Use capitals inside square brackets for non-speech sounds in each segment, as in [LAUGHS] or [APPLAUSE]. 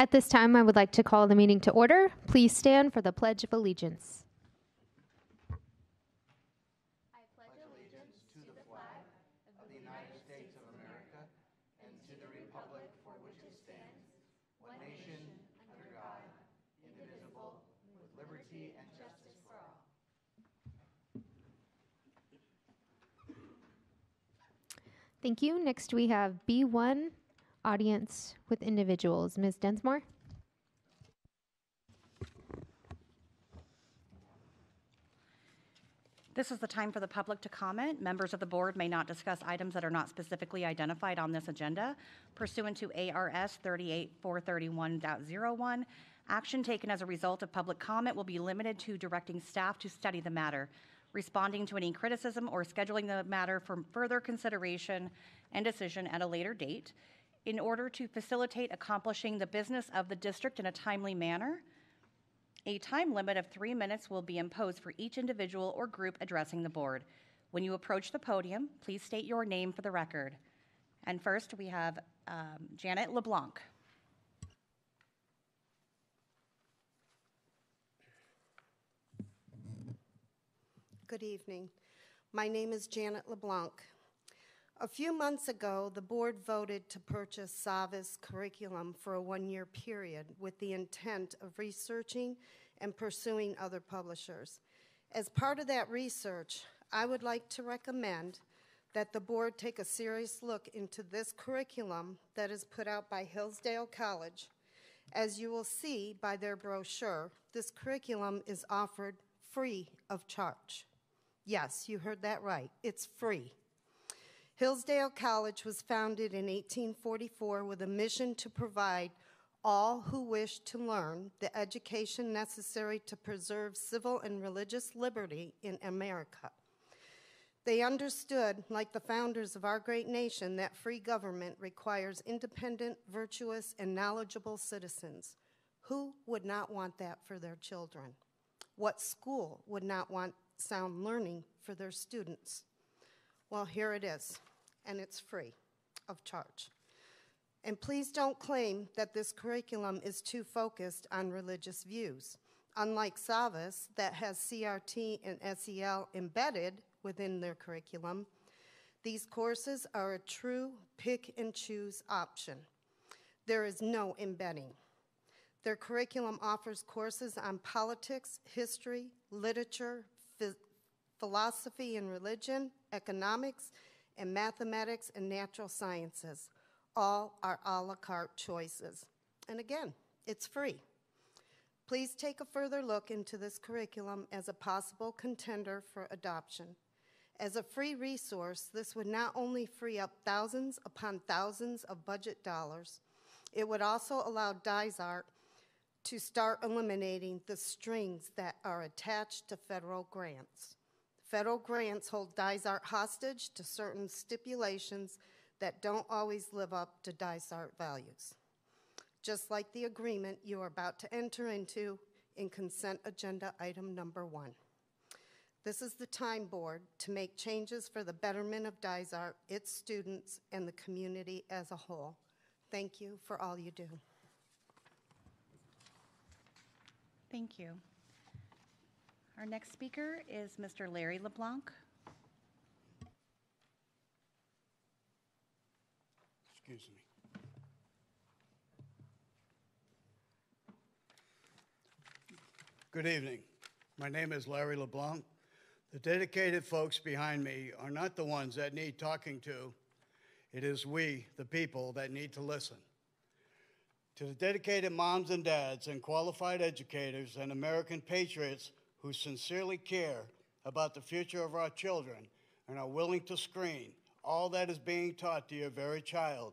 At this time, I would like to call the meeting to order. Please stand for the Pledge of Allegiance. I pledge allegiance to the flag of allegedly. Thank you. Next, we have B1, audience with individuals. Ms. Densmore? This is the time for the public to comment. Members of the board may not discuss items that are not specifically identified on this agenda. Pursuant to ARS 38431.01, action taken as a result of public comment will be limited to directing staff to study the matter, responding to any criticism, or scheduling the matter for further consideration and decision at a later date. In order to facilitate accomplishing the business of the district in a timely manner, a time limit of three minutes will be imposed for each individual or group addressing the board. When you approach the podium, please state your name for the record. And first, we have um, Janet LeBlanc. Good evening. My name is Janet LeBlanc. A few months ago, the board voted to purchase Savvas curriculum for a one-year period with the intent of researching and pursuing other publishers. As part of that research, I would like to recommend that the board take a serious look into this curriculum that is put out by Hillsdale College. As you will see by their brochure, this curriculum is offered free of charge. Yes, you heard that right. It's free. Hillsdale College was founded in 1844 with a mission to provide all who wish to learn the education necessary to preserve civil and religious liberty in America. They understood, like the founders of our great nation, that free government requires independent, virtuous, and knowledgeable citizens. Who would not want that for their children? What school would not want sound learning for their students? Well, here it is and it's free of charge. And please don't claim that this curriculum is too focused on religious views. Unlike Savvas, that has CRT and SEL embedded within their curriculum, these courses are a true pick and choose option. There is no embedding. Their curriculum offers courses on politics, history, literature, philosophy and religion, economics, and mathematics and natural sciences. All are a la carte choices. And again, it's free. Please take a further look into this curriculum as a possible contender for adoption. As a free resource, this would not only free up thousands upon thousands of budget dollars, it would also allow Dysart to start eliminating the strings that are attached to federal grants. Federal grants hold Dysart hostage to certain stipulations that don't always live up to Dysart values. Just like the agreement you are about to enter into in consent agenda item number one. This is the time board to make changes for the betterment of Dysart, its students, and the community as a whole. Thank you for all you do. Thank you. Our next speaker is Mr. Larry LeBlanc. Excuse me. Good evening. My name is Larry LeBlanc. The dedicated folks behind me are not the ones that need talking to. It is we, the people, that need to listen. To the dedicated moms and dads and qualified educators and American patriots who sincerely care about the future of our children and are willing to screen all that is being taught to your very child,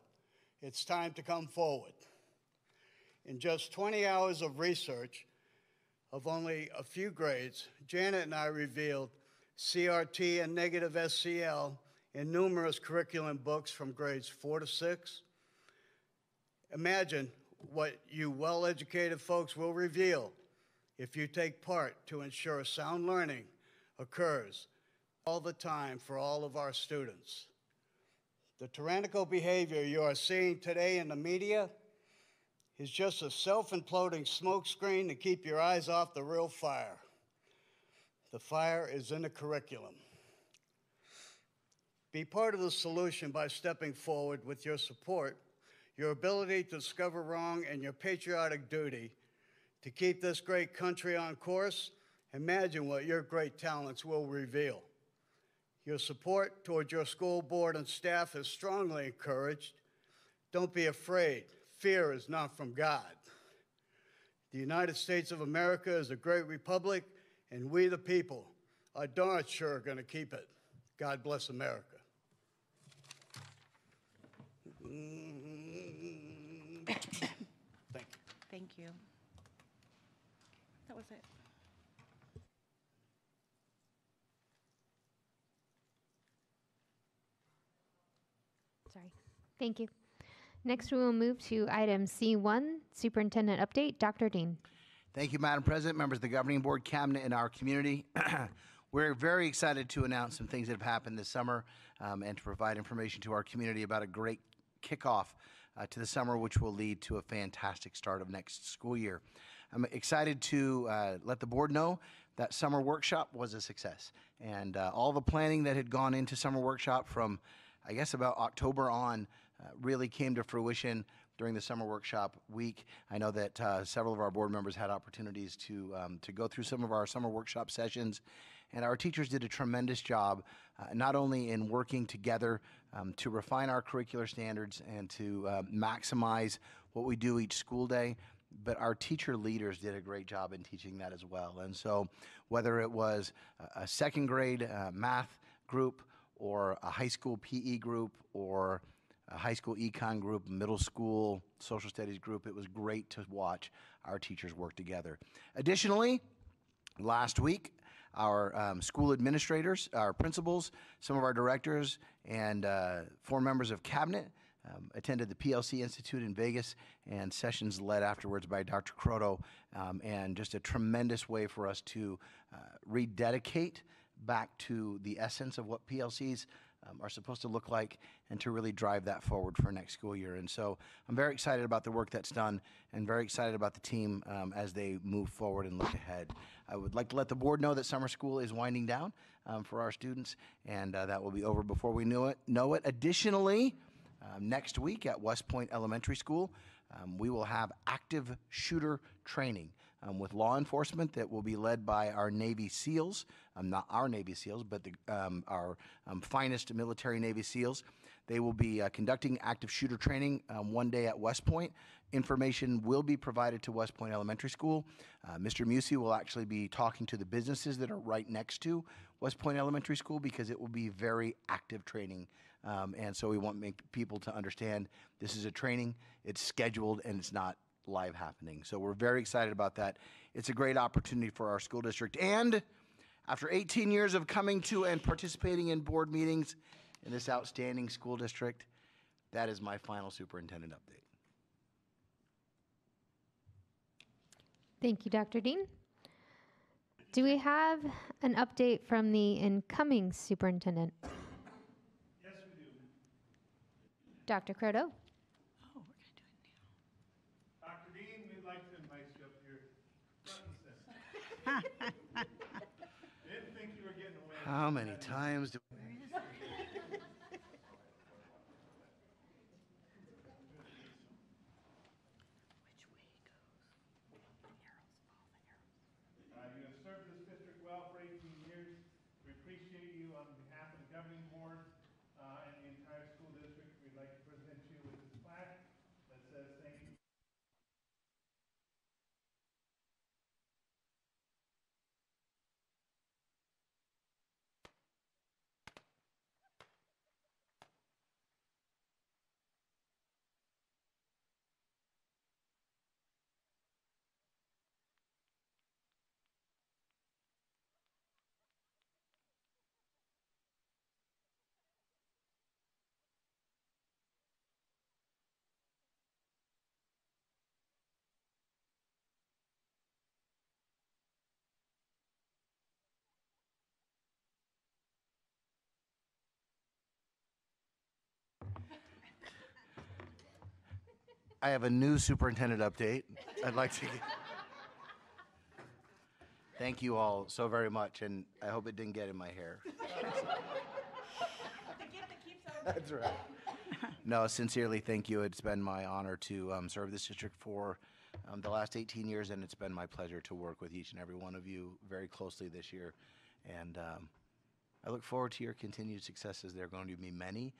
it's time to come forward. In just 20 hours of research of only a few grades, Janet and I revealed CRT and negative SCL in numerous curriculum books from grades four to six. Imagine what you well educated folks will reveal if you take part to ensure sound learning occurs all the time for all of our students. The tyrannical behavior you are seeing today in the media is just a self imploding smokescreen to keep your eyes off the real fire. The fire is in the curriculum. Be part of the solution by stepping forward with your support, your ability to discover wrong, and your patriotic duty to keep this great country on course. Imagine what your great talents will reveal. Your support toward your school board and staff is strongly encouraged. Don't be afraid. Fear is not from God. The United States of America is a great republic, and we, the people, are darn sure going to keep it. God bless America. [COUGHS] Thank you. Thank you. That was it. Sorry. Thank you. Next, we will move to item C1, Superintendent Update. Dr. Dean. Thank you, Madam President, members of the Governing Board, Cabinet, and our community. [CLEARS THROAT] We're very excited to announce some things that have happened this summer um, and to provide information to our community about a great kickoff uh, to the summer, which will lead to a fantastic start of next school year. I'm excited to uh, let the board know that summer workshop was a success. And uh, all the planning that had gone into summer workshop from, I guess, about October on uh, really came to fruition during the summer workshop week. I know that uh, several of our board members had opportunities to um, to go through some of our summer workshop sessions, and our teachers did a tremendous job, uh, not only in working together um, to refine our curricular standards and to uh, maximize what we do each school day, but our teacher leaders did a great job in teaching that as well. And so, whether it was a, second grade uh, math group or a high school PE group or a high school econ group, middle school social studies group. It was great to watch our teachers work together. Additionally, last week, our um, school administrators, our principals, some of our directors, and uh, four members of cabinet um, attended the PLC Institute in Vegas, and sessions led afterwards by Dr. Croto, um, and just a tremendous way for us to uh, rededicate back to the essence of what PLCs um, are supposed to look like and to really drive that forward for next school year. And so I'm very excited about the work that's done and very excited about the team um, as they move forward and look ahead. I would like to let the board know that summer school is winding down um, for our students, and uh, that will be over before we know it. Know it. Additionally, um, next week at West Point Elementary School, um, we will have active shooter training um, with law enforcement that will be led by our Navy SEALs, um, not our Navy SEALs, but the, um, our um, finest military Navy SEALs. They will be uh, conducting active shooter training one day at West Point. Information will be provided to West Point Elementary School. Uh, Mr. Musi will actually be talking to the businesses that are right next to West Point Elementary School because it will be very active training. Um, and so we want make people to understand this is a training, it's scheduled, and it's not live happening. So we're very excited about that. It's a great opportunity for our school district. And after 18 years of coming to and participating in board meetings in this outstanding school district, that is my final superintendent update. Thank you, Dr. Dean. Do we have an update from the incoming superintendent? Yes, we do. Dr. Croto? Oh, we're going to do it now. Dr. Dean, we'd like to invite you up here [LAUGHS] front and. [LAUGHS] Didn't think you were getting away. How many times do Which way goes? Arrows, follow the arrows. Uh, You have served this district well for 18 years. We appreciate you on behalf of the governing board uh, and the entire school district. We'd like to present you with this plaque that says thank you. I have a new superintendent update. I'd like to. Thank you all so very much, and I hope it didn't get in my hair. That's right. No, sincerely, thank you. It's been my honor to um, serve this district for um, the last 18 years, and it's been my pleasure to work with each and every one of you very closely this year. And um, I look forward to your continued successes. There are going to be many.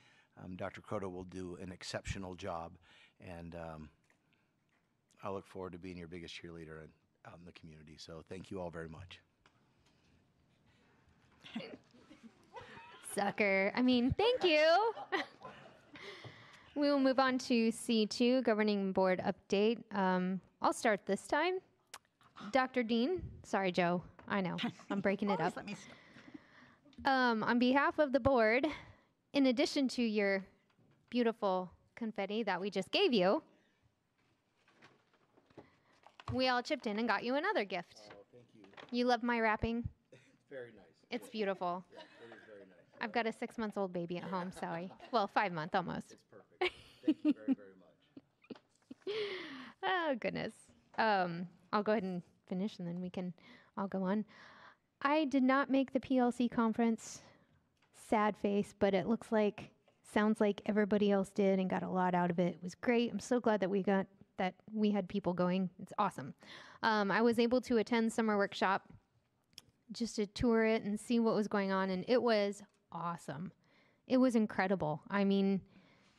Um, Dr. Croto will do an exceptional job, and um, I look forward to being your biggest cheerleader in, out in the community. So thank you all very much. Sucker. I mean, thank you. [LAUGHS] we will move on to C2, Governing Board Update. Um, I'll start this time. Dr. Dean, sorry, Joe. I know. [LAUGHS] I'm breaking it up. Let me. Um, on behalf of the board, in addition to your beautiful confetti that we just gave you, we all chipped in and got you another gift. Oh, thank you. You love my wrapping? [LAUGHS] Very nice. It's beautiful. [LAUGHS] It is very nice. I've got a six month old baby at home, sorry. Well, five month almost. It's perfect. Thank you very, very much. [LAUGHS] Oh, goodness. Um, I'll go ahead and finish and then we can all go on. I did not make the PLC conference. Sad face, but it looks like, sounds like everybody else did and got a lot out of it. It was great. I'm so glad that we got, that we had people going. It's awesome. Um, I was able to attend summer workshop just to tour it and see what was going on, and it was awesome. It was incredible. I mean,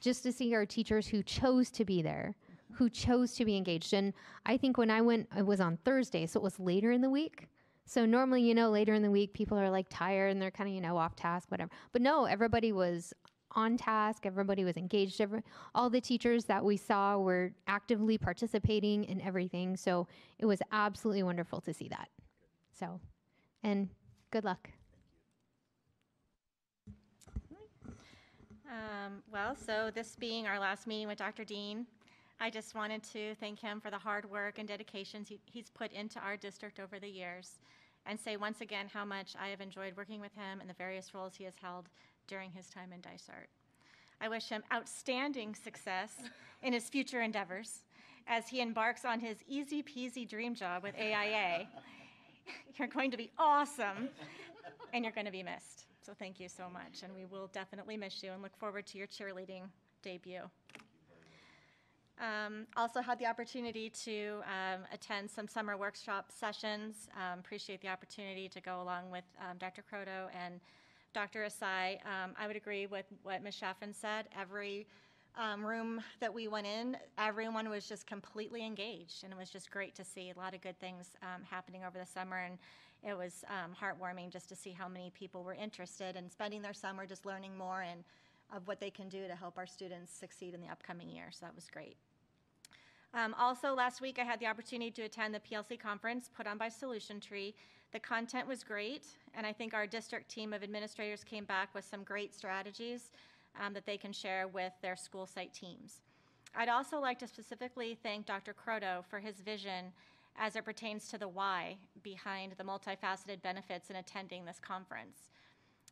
just to see our teachers who chose to be there, who chose to be engaged. And I think when I went, it was on Thursday, so it was later in the week. So normally, you know, later in the week, people are like tired and they're kind of, you know, off task, whatever. But no, everybody was on task. Everybody was engaged. Every, all the teachers that we saw were actively participating in everything. So it was absolutely wonderful to see that. So, and good luck. Um, well, so this being our last meeting with Dr. Dean, I just wanted to thank him for the hard work and dedications he, he's put into our district over the years, and say once again how much I have enjoyed working with him and the various roles he has held during his time in Dysart. I wish him outstanding success in his future endeavors as he embarks on his easy peasy dream job with AIA. [LAUGHS] You're going to be awesome, and you're going to be missed. So thank you so much, and we will definitely miss you and look forward to your cheerleading debut. Um, also had the opportunity to um, attend some summer workshop sessions. Um, appreciate the opportunity to go along with um, Dr. Croto and Dr. Asai. Um, I would agree with what Ms. Shaffin said. Every um, room that we went in, everyone was just completely engaged, and it was just great to see a lot of good things um, happening over the summer. And it was um, heartwarming just to see how many people were interested in spending their summer just learning more and of what they can do to help our students succeed in the upcoming year. So that was great. Um, also, last week I had the opportunity to attend the PLC conference put on by Solution Tree. The content was great, and I think our district team of administrators came back with some great strategies um, that they can share with their school site teams. I'd also like to specifically thank Dr. Croto for his vision as it pertains to the why behind the multifaceted benefits in attending this conference.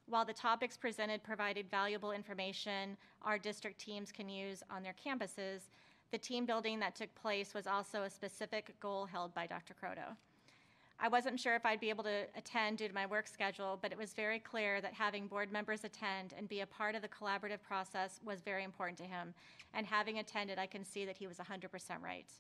While the topics presented provided valuable information our district teams can use on their campuses, the team building that took place was also a specific goal held by Dr. Croto. I wasn't sure if I'd be able to attend due to my work schedule, but it was very clear that having board members attend and be a part of the collaborative process was very important to him. And having attended, I can see that he was 100% right.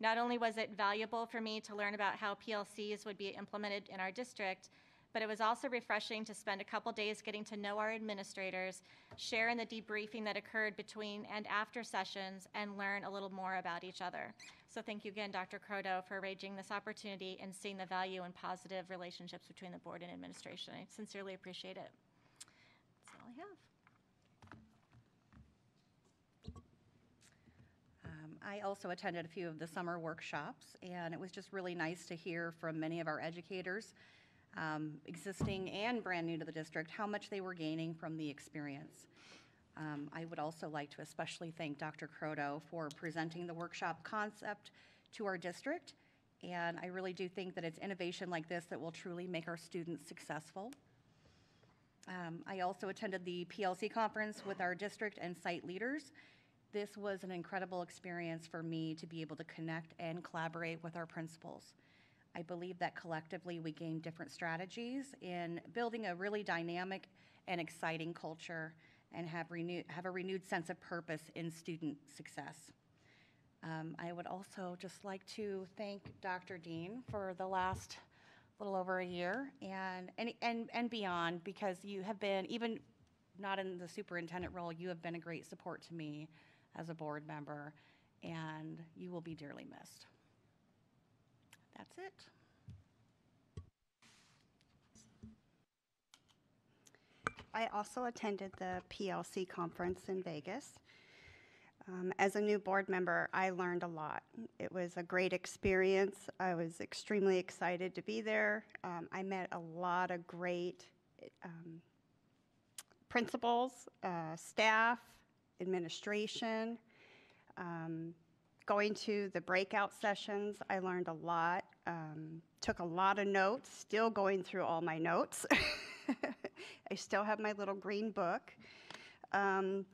Not only was it valuable for me to learn about how PLCs would be implemented in our district, but it was also refreshing to spend a couple days getting to know our administrators, share in the debriefing that occurred between and after sessions, and learn a little more about each other. So thank you again, Dr. Croto, for arranging this opportunity and seeing the value and positive relationships between the board and administration. I sincerely appreciate it. That's all I have. Um, I also attended a few of the summer workshops, and it was just really nice to hear from many of our educators, um, existing and brand new to the district, how much they were gaining from the experience. Um, I would also like to especially thank Dr. Croto for presenting the workshop concept to our district, and I really do think that it's innovation like this that will truly make our students successful. Um, I also attended the PLC conference with our district and site leaders, This was an incredible experience for me to be able to connect and collaborate with our principals. I believe that collectively we gain different strategies in building a really dynamic and exciting culture and have renewed, have a renewed sense of purpose in student success. Um, I would also just like to thank Dr. Dean for the last little over a year and, and, and, and beyond because you have been, even not in the superintendent role, you have been a great support to me as a board member and you will be dearly missed. That's it. I also attended the PLC conference in Vegas. Um, as a new board member, I learned a lot. It was a great experience. I was extremely excited to be there. Um, I met a lot of great um, principals, uh, staff, administration. Um, going to the breakout sessions, I learned a lot. Um, took a lot of notes, still going through all my notes. [LAUGHS] I still have my little green book. Um,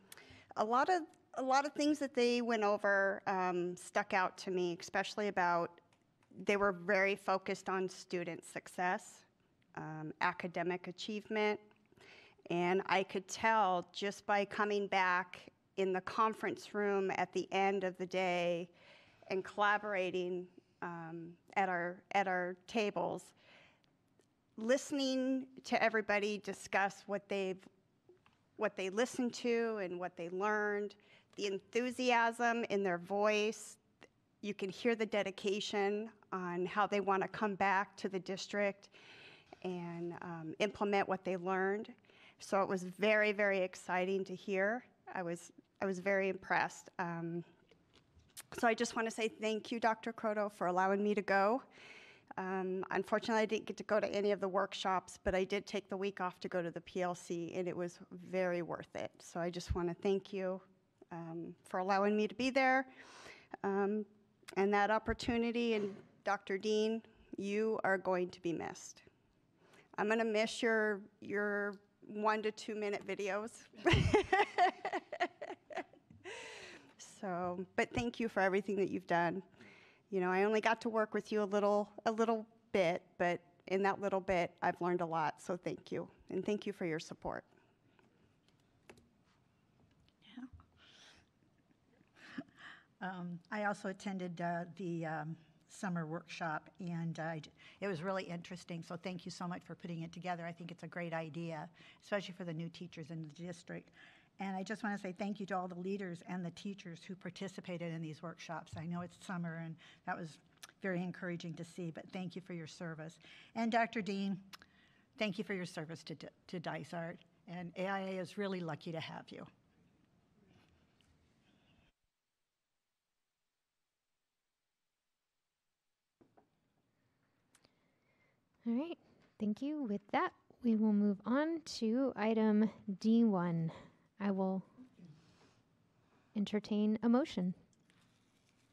a lot of a lot of things that they went over um, stuck out to me, especially about they were very focused on student success, um, academic achievement, and I could tell just by coming back in the conference room at the end of the day and collaborating um, at our at our tables listening to everybody discuss what they've what they listened to and what they learned the enthusiasm in their voice you can hear the dedication on how they want to come back to the district and um, implement what they learned. So it was very very exciting to hear. I was i was very impressed. Um, so i just want to say thank you dr croto for allowing me to go um, unfortunately, I didn't get to go to any of the workshops, but I did take the week off to go to the PLC, and it was very worth it. So I just want to thank you um, for allowing me to be there um, and that opportunity. And Dr. Dean, you are going to be missed. I'm going to miss your your one to two minute videos. [LAUGHS] so, but thank you for everything that you've done you know, I only got to work with you a little, a little bit, but in that little bit, I've learned a lot. So thank you, and thank you for your support. Um, I also attended uh, the um, summer workshop, and uh, it was really interesting. So thank you so much for putting it together. I think it's a great idea, especially for the new teachers in the district. And I just want to say thank you to all the leaders and the teachers who participated in these workshops. I know it's summer, and that was very encouraging to see, but thank you for your service. And Dr. Dean, thank you for your service to, to Dysart. And AIA is really lucky to have you. All right, thank you. With that, we will move on to item D1. I will entertain a motion.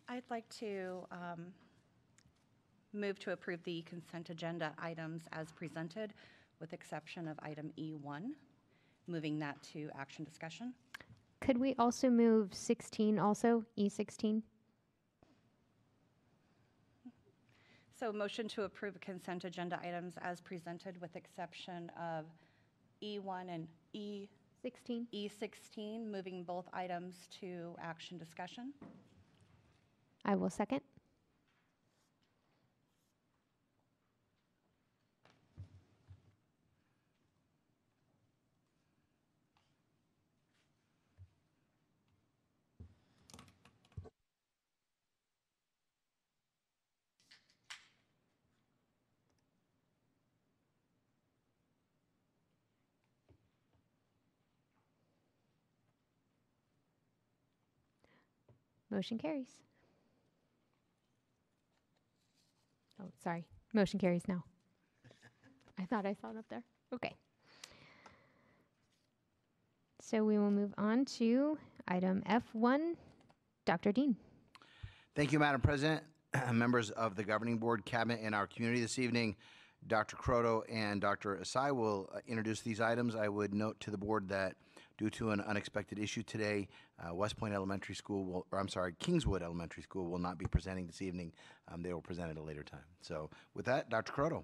I'd like to um, move to approve the consent agenda items as presented, with exception of item E1, moving that to action discussion. Could we also move 16 also, E E16? So motion to approve consent agenda items as presented, with exception of E1 and E, 16. E16, moving both items to action discussion. I will second. Motion carries. Oh, sorry. Motion carries now. [LAUGHS] I thought I saw it up there. Okay. So we will move on to item F1. Dr. Dean. Thank you, Madam President, [CLEARS THROAT] members of the governing board, cabinet, and our community this evening. Dr. Croto and Dr. Asai will uh, introduce these items. I would note to the board that Due to an unexpected issue today, uh, West Point Elementary School will, or I'm sorry, Kingswood Elementary School will not be presenting this evening. Um, They will present at a later time. So with that, Dr. Croto.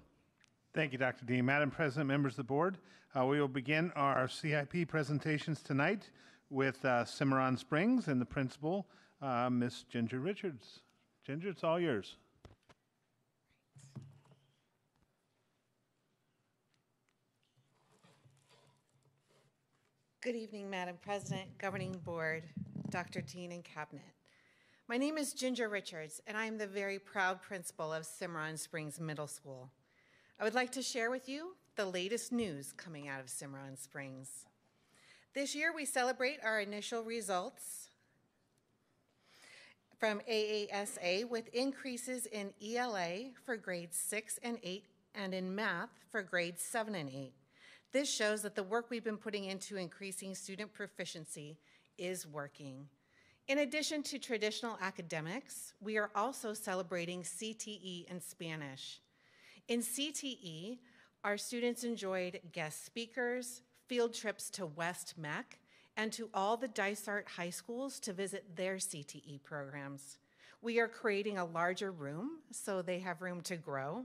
Thank you, Dr. Dean. Madam President, members of the board, uh, we will begin our CIP presentations tonight with uh, Cimarron Springs and the principal, uh, Miss Ginger Richards. Ginger, it's all yours. Good evening, Madam President, Governing Board, Dr. Dean, and Cabinet. My name is Ginger Richards, and I am the very proud principal of Cimarron Springs Middle School. I would like to share with you the latest news coming out of Cimarron Springs. This year, we celebrate our initial results from AASA with increases in ELA for grades 6 and 8 and in math for grades 7 and 8. This shows that the work we've been putting into increasing student proficiency is working. In addition to traditional academics, we are also celebrating CTE and Spanish. In CTE, our students enjoyed guest speakers, field trips to West-MEC, and to all the Dysart high schools to visit their CTE programs. We are creating a larger room so they have room to grow.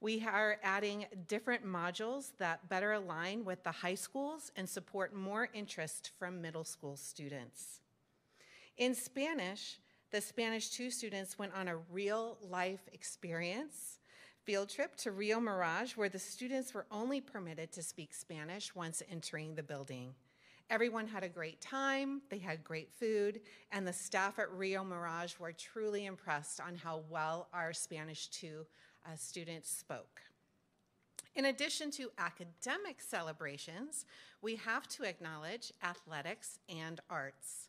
We are adding different modules that better align with the high schools and support more interest from middle school students. In Spanish, the Spanish 2 students went on a real life experience field trip to Rio Mirage where the students were only permitted to speak Spanish once entering the building. Everyone had a great time, they had great food, and the staff at Rio Mirage were truly impressed on how well our Spanish 2 uh, students spoke. In addition to academic celebrations, we have to acknowledge athletics and arts.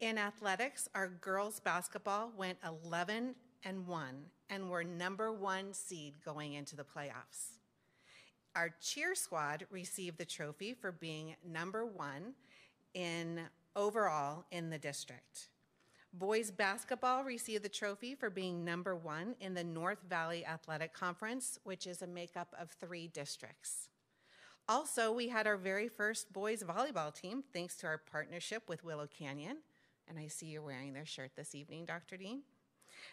In athletics, our girls basketball went 11 and 1 and were number one seed going into the playoffs. Our cheer squad received the trophy for being number one in overall in the district. Boys basketball received the trophy for being number one in the North Valley Athletic Conference, which is a makeup of three districts. Also, we had our very first boys volleyball team thanks to our partnership with Willow Canyon. And I see you're wearing their shirt this evening, Dr. Dean.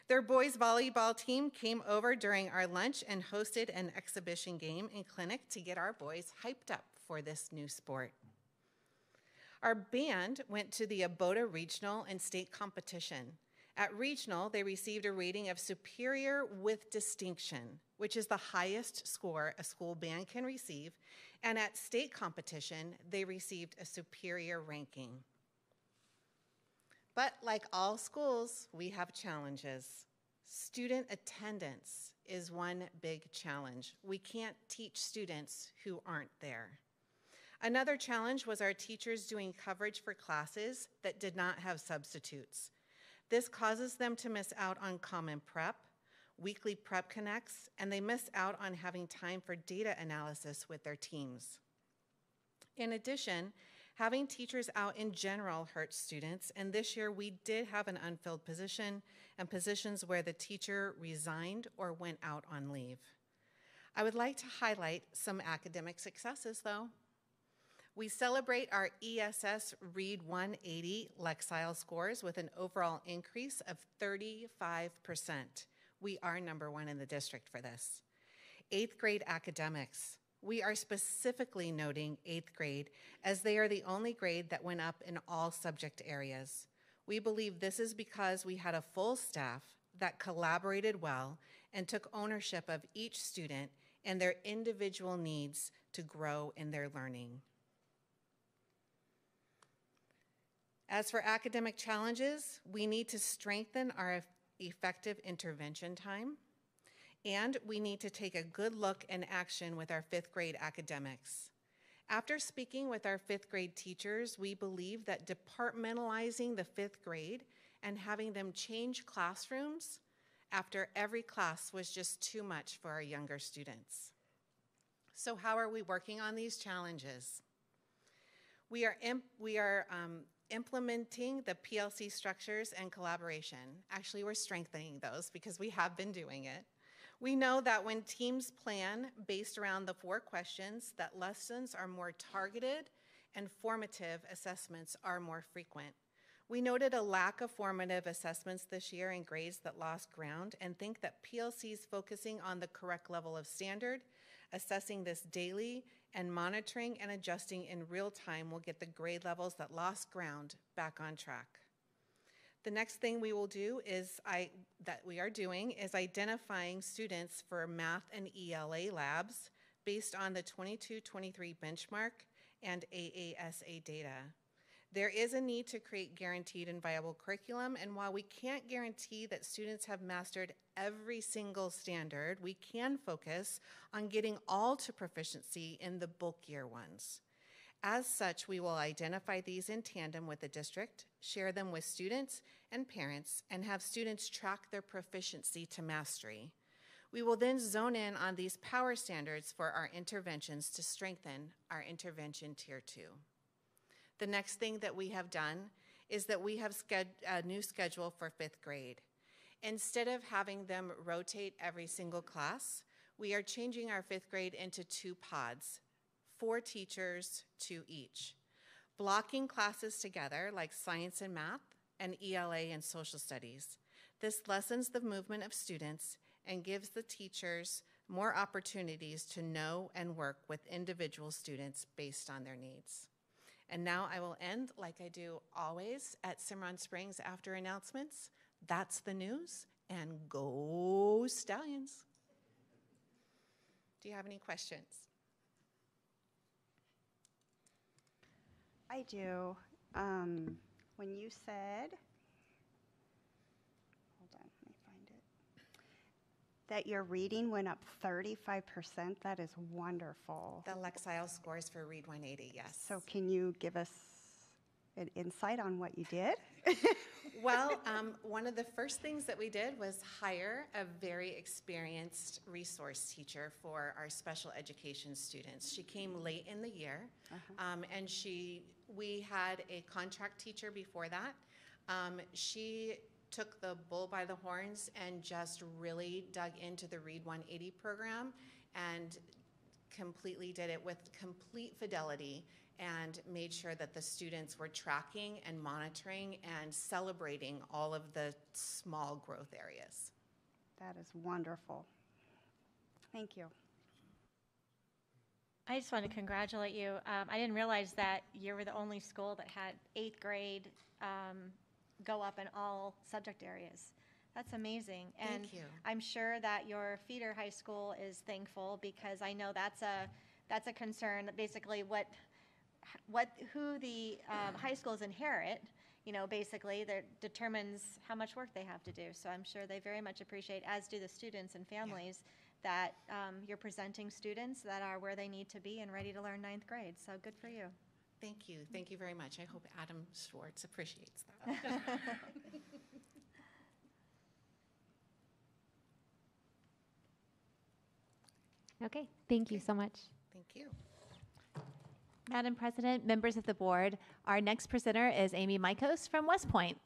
Their boys volleyball team came over during our lunch and hosted an exhibition game and clinic to get our boys hyped up for this new sport. Our band went to the ABODA Regional and State Competition. At Regional, they received a rating of Superior with Distinction, which is the highest score a school band can receive, and at State Competition, they received a Superior ranking. But like all schools, we have challenges. Student attendance is one big challenge. We can't teach students who aren't there. Another challenge was our teachers doing coverage for classes that did not have substitutes. This causes them to miss out on common prep, weekly prep connects, and they miss out on having time for data analysis with their teams. In addition, having teachers out in general hurts students, and this year we did have an unfilled position and positions where the teacher resigned or went out on leave. I would like to highlight some academic successes though. We celebrate our ESS Read 180 Lexile scores with an overall increase of 35%. We are number one in the district for this. Eighth grade academics. We are specifically noting eighth grade as they are the only grade that went up in all subject areas. We believe this is because we had a full staff that collaborated well and took ownership of each student and their individual needs to grow in their learning. As for academic challenges, we need to strengthen our effective intervention time, and we need to take a good look and action with our fifth grade academics. After speaking with our fifth grade teachers, we believe that departmentalizing the fifth grade and having them change classrooms after every class was just too much for our younger students. So, how are we working on these challenges? We are, we are um, implementing the PLC structures and collaboration. Actually, we're strengthening those because we have been doing it. We know that when teams plan based around the four questions, that lessons are more targeted and formative assessments are more frequent. We noted a lack of formative assessments this year in grades that lost ground and think that PLC's focusing on the correct level of standard, assessing this daily, and monitoring and adjusting in real time will get the grade levels that lost ground back on track. The next thing we will do is I that we are doing is identifying students for math and ELA labs based on the 22-23 benchmark and AASA data. There is a need to create guaranteed and viable curriculum, and while we can't guarantee that students have mastered every single standard, we can focus on getting all to proficiency in the bulkier ones. As such, we will identify these in tandem with the district, share them with students and parents, and have students track their proficiency to mastery. We will then zone in on these power standards for our interventions to strengthen our intervention tier two. The next thing that we have done is that we have a new schedule for fifth grade. Instead of having them rotate every single class, we are changing our fifth grade into two pods, four teachers, to each. Blocking classes together, like science and math, and ELA and social studies. This lessens the movement of students and gives the teachers more opportunities to know and work with individual students based on their needs. And now I will end like I do always at Cimarron Springs after announcements. That's the news, and go Stallions. Do you have any questions? I do. Um, when you said, hold on, let me find it, that your reading went up 35%, that is wonderful. The Lexile scores for Read 180, yes. So can you give us an insight on what you did? [LAUGHS] well, um, one of the first things that we did was hire a very experienced resource teacher for our special education students. She came late in the year, uh-huh. um, and she we had a contract teacher before that. Um, she took the bull by the horns and just really dug into the Read 180 program and completely did it with complete fidelity and made sure that the students were tracking and monitoring and celebrating all of the small growth areas. That is wonderful. Thank you. I just want to congratulate you. Um, I didn't realize that you were the only school that had eighth grade um, go up in all subject areas. That's amazing. And Thank you. I'm sure that your feeder high school is thankful because I know that's a that's a concern. Basically, what what who the um, high schools inherit, you know, basically that determines how much work they have to do. So I'm sure they very much appreciate, as do the students and families. Yeah that um, you're presenting students that are where they need to be and ready to learn ninth grade. So good for you. Thank you. Thank you very much. I hope Adam Schwartz appreciates that. [LAUGHS] okay, thank you so much. Thank you. Madam President, members of the board, our next presenter is Amy Mikos from West Point.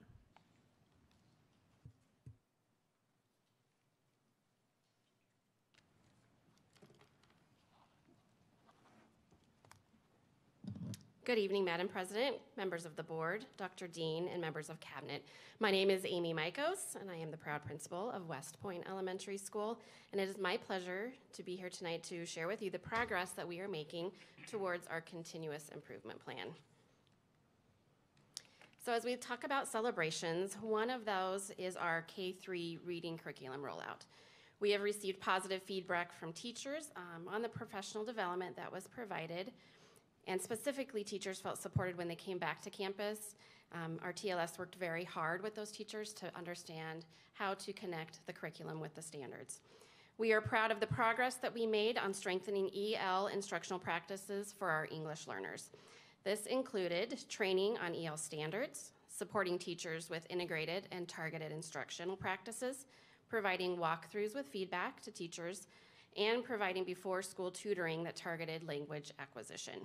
Good evening, Madam President, members of the board, Dr. Dean, and members of cabinet. My name is Amy Mikos, and I am the proud principal of West Point Elementary School. And it is my pleasure to be here tonight to share with you the progress that we are making towards our continuous improvement plan. So, as we talk about celebrations, one of those is our K 3 reading curriculum rollout. We have received positive feedback from teachers um, on the professional development that was provided and specifically, teachers felt supported when they came back to campus. Um, our TLS worked very hard with those teachers to understand how to connect the curriculum with the standards. We are proud of the progress that we made on strengthening EL instructional practices for our English learners. This included training on EL standards, supporting teachers with integrated and targeted instructional practices, providing walkthroughs with feedback to teachers, and providing before school tutoring that targeted language acquisition.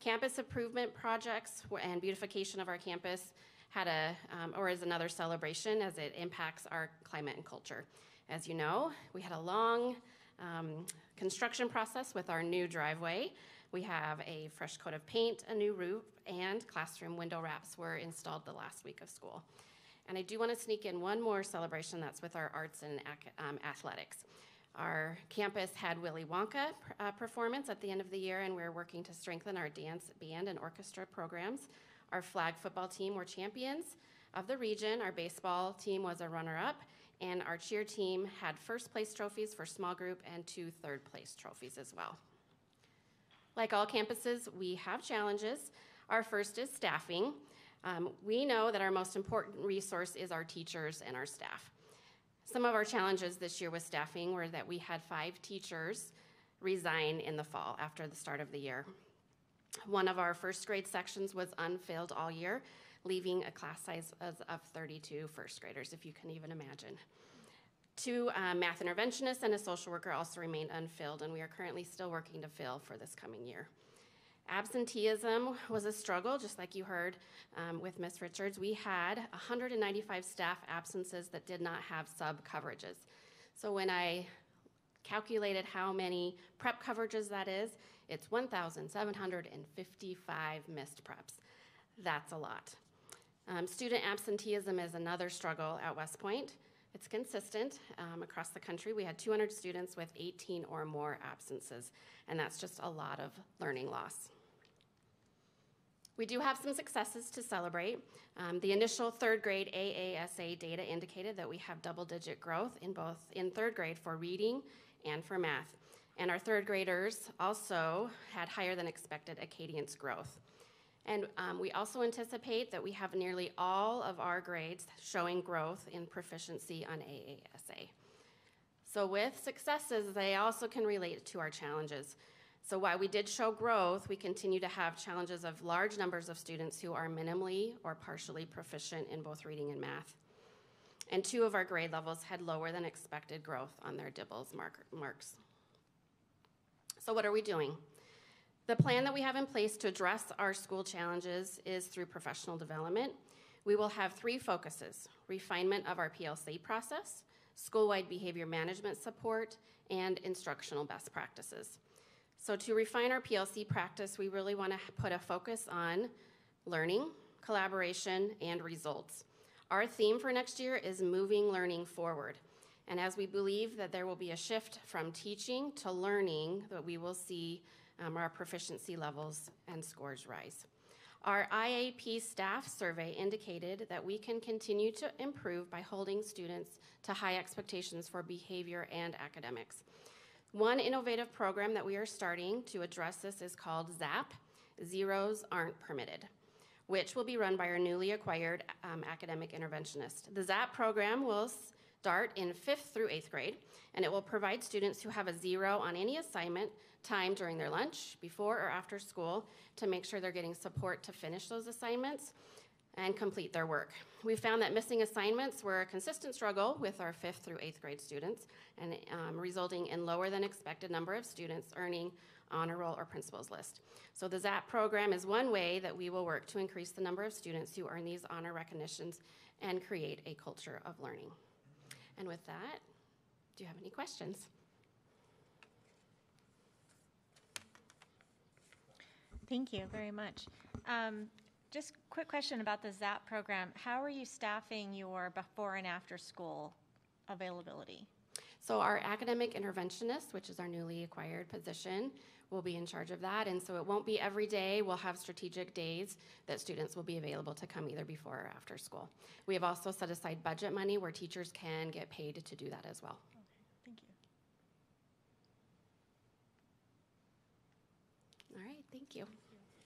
Campus improvement projects and beautification of our campus had a, um, or is another celebration as it impacts our climate and culture. As you know, we had a long um, construction process with our new driveway, We have a fresh coat of paint, a new roof, and classroom window wraps were installed the last week of school. And I do want to sneak in one more celebration that's with our arts and um, athletics. Our campus had Willy Wonka uh, performance at the end of the year, and we're working to strengthen our dance, band, and orchestra programs. Our flag football team were champions of the region. Our baseball team was a runner up, and our cheer team had first place trophies for small group and two third place trophies as well. Like all campuses, we have challenges. Our first is staffing. Um, we know that our most important resource is our teachers and our staff. Some of our challenges this year with staffing were that we had five teachers resign in the fall after the start of the year. One of our first grade sections was unfilled all year, leaving a class size of 32 first graders, if you can even imagine. Two uh, math interventionists and a social worker also remained unfilled, and we are currently still working to fill for this coming year. Absenteeism was a struggle, just like you heard um, with Ms. Richards. We had 195 staff absences that did not have sub coverages. So when I calculated how many prep coverages that is, it's 1,755 missed preps. That's a lot. Um, student absenteeism is another struggle at West Point. It's consistent um, across the country. We had 200 students with 18 or more absences, and that's just a lot of learning loss. We do have some successes to celebrate. Um, the initial third grade AASA data indicated that we have double digit growth in both in third grade for reading and for math. And our third graders also had higher than expected Acadience growth. And um, we also anticipate that we have nearly all of our grades showing growth in proficiency on AASA. So, with successes, they also can relate to our challenges. So while we did show growth, we continue to have challenges of large numbers of students who are minimally or partially proficient in both reading and math. And two of our grade levels had lower than expected growth on their DIBELS mark- marks. So what are we doing? The plan that we have in place to address our school challenges is through professional development. We will have three focuses refinement of our PLC process, school wide behavior management support, and instructional best practices. So, to refine our PLC practice, we really want to put a focus on learning, collaboration, and results. Our theme for next year is moving learning forward. And as we believe that there will be a shift from teaching to learning, that we will see um, our proficiency levels and scores rise. Our IAP staff survey indicated that we can continue to improve by holding students to high expectations for behavior and academics. One innovative program that we are starting to address this is called ZAP Zeros Aren't Permitted, which will be run by our newly acquired um, academic interventionist. The ZAP program will start in fifth through eighth grade, and it will provide students who have a zero on any assignment time during their lunch, before or after school, to make sure they're getting support to finish those assignments and complete their work. We found that missing assignments were a consistent struggle with our fifth through eighth grade students and um, resulting in lower than expected number of students earning honor roll or principals list. So the ZAP program is one way that we will work to increase the number of students who earn these honor recognitions and create a culture of learning. And with that, do you have any questions? Thank you very much. Um, just quick question about the ZAP program. How are you staffing your before and after school availability? So our academic interventionist, which is our newly acquired position, will be in charge of that. And so it won't be every day. We'll have strategic days that students will be available to come either before or after school. We have also set aside budget money where teachers can get paid to do that as well. Okay, thank you. All right, thank you.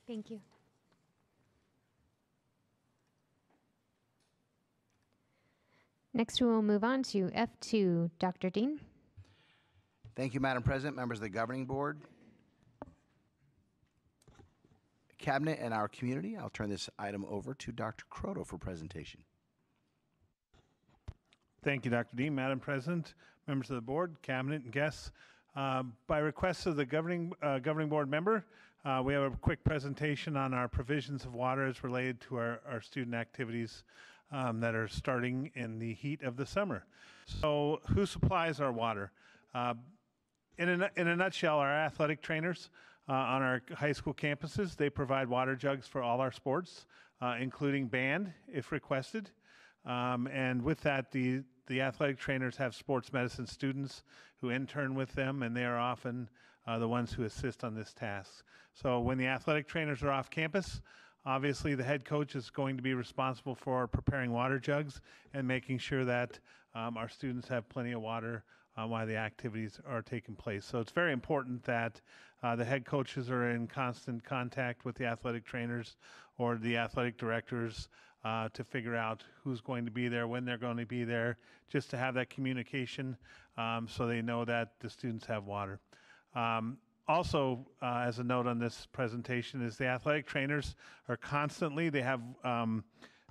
Thank you. Next, we will move on to F2. Dr. Dean? Thank you, Madam President, members of the Governing Board, Cabinet, and our community. I'll turn this item over to Dr. Croto for presentation. Thank you, Dr. Dean. Madam President, members of the board, cabinet, and guests. Uh, by request of the governing uh, governing board member, uh, we have a quick presentation on our provisions of water as related to our, our student activities um, that are starting in the heat of the summer. So, who supplies our water? Uh, in, a, in a nutshell, our athletic trainers uh, on our high school campuses. They provide water jugs for all our sports, uh, including band if requested. Um, and with that, the, the athletic trainers have sports medicine students who intern with them, and they are often uh, the ones who assist on this task. So when the athletic trainers are off campus, obviously the head coach is going to be responsible for preparing water jugs and making sure that um, our students have plenty of water uh, while the activities are taking place. So it's very important that uh, the head coaches are in constant contact with the athletic trainers or the athletic directors uh, to figure out who's going to be there, when they're going to be there, just to have that communication um, so they know that the students have water. Um, also, uh, as a note on this presentation, is the athletic trainers are constantly they have um,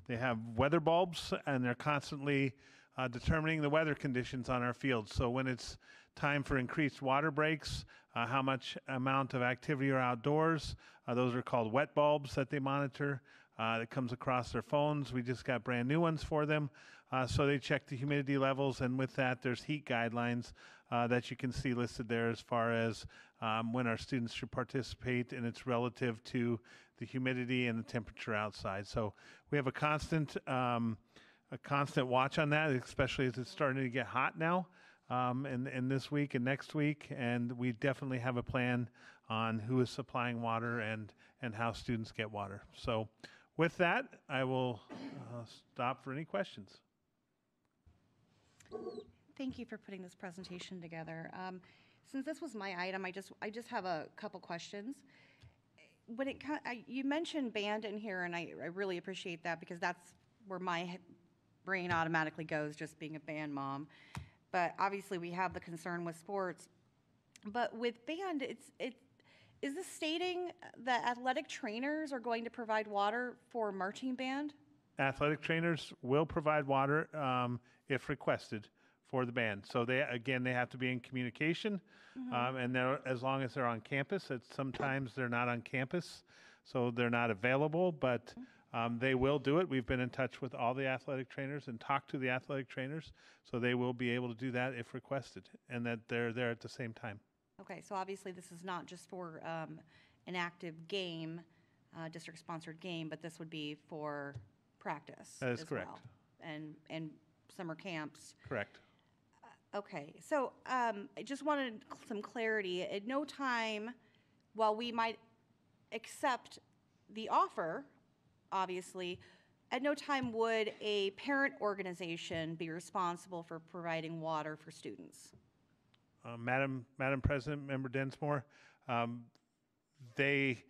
they have weather bulbs and they're constantly uh, determining the weather conditions on our fields. So when it's time for increased water breaks, uh, how much amount of activity are outdoors, uh, those are called wet bulbs that they monitor. Uh, that comes across their phones. We just got brand new ones for them. Uh, so they check the humidity levels, and with that, there's heat guidelines that you can see listed there as far as um, when our students should participate, and it's relative to the humidity and the temperature outside. So we have a constant um, a constant watch on that, especially as it's starting to get hot now. Um, in, in this week and next week, and we definitely have a plan on who is supplying water and, and how students get water. So, with that, I will uh, stop for any questions. Thank you for putting this presentation together. Um, Since this was my item, I just, I just have a couple questions. When it, I- you mentioned band in here, and I, I really appreciate that, because that's where my brain automatically goes, just being a band mom. But obviously, we have the concern with sports. But with band, it's, it, is this stating that athletic trainers are going to provide water for marching band? Athletic trainers will provide water um, if requested for the band. So they again they have to be in communication, um, and they're, as long as they're on campus. It's, sometimes they're not on campus, so they're not available, but. Um, they will do it. We've been in touch with all the athletic trainers and talked to the athletic trainers, so they will be able to do that if requested, and that they're there at the same time. Okay, so obviously this is not just for um, an active game, uh, district-sponsored game, but this would be for practice That is as correct. well, And, and summer camps. Correct. Okay, so um, I just wanted some clarity. At no time, while we might accept the offer, obviously, at no time would a parent organization be responsible for providing water for students. Uh, Madam, Madam President, Member Densmore, um, they,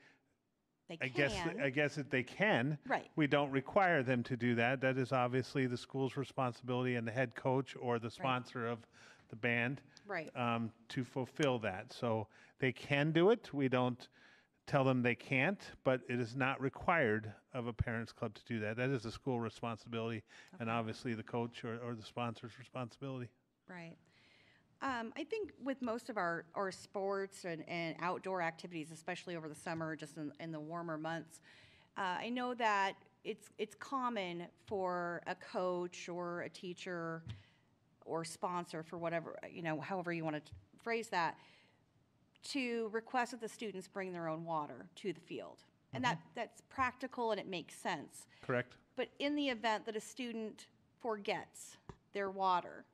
They I guess. I guess that they can. Right. We don't require them to do that. That is obviously the school's responsibility and the head coach or the sponsor of the band. Right. Um, to fulfill that. So they can do it. We don't tell them they can't, but it is not required of a parents club to do that. That is a school responsibility and obviously the coach or, or the sponsor's responsibility. Right. Um, I think with most of our, our sports and, and outdoor activities, especially over the summer, just in, in the warmer months, uh, I know that it's, it's common for a coach or a teacher or sponsor for whatever, you know, however you want to phrase that, to request that the students bring their own water to the field. And that, that's practical and it makes sense. Correct? But in the event that a student forgets their water,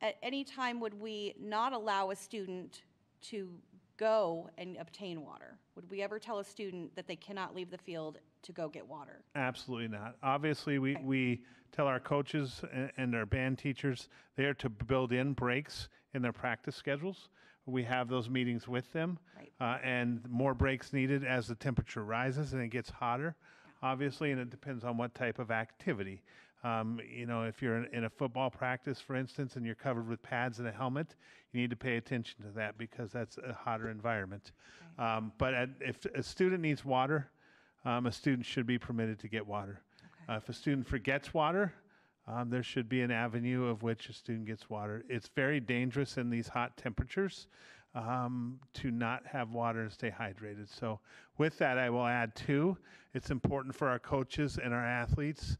at any time would we not allow a student to go and obtain water? Would we ever tell a student that they cannot leave the field to go get water? Absolutely not. Obviously, we, we tell our coaches and, and our band teachers they are to build in breaks in their practice schedules. We have those meetings with them, Right. uh, and more breaks needed as the temperature rises and it gets hotter, obviously, and it depends on what type of activity. Um, you know, if you're in, in a football practice, for instance, and you're covered with pads and a helmet, you need to pay attention to that because that's a hotter environment. Um, but at, if a student needs water, um, a student should be permitted to get water. Uh, if a student forgets water, um, there should be an avenue of which a student gets water. It's very dangerous in these hot temperatures um, to not have water and stay hydrated. So, with that, I will add too it's important for our coaches and our athletes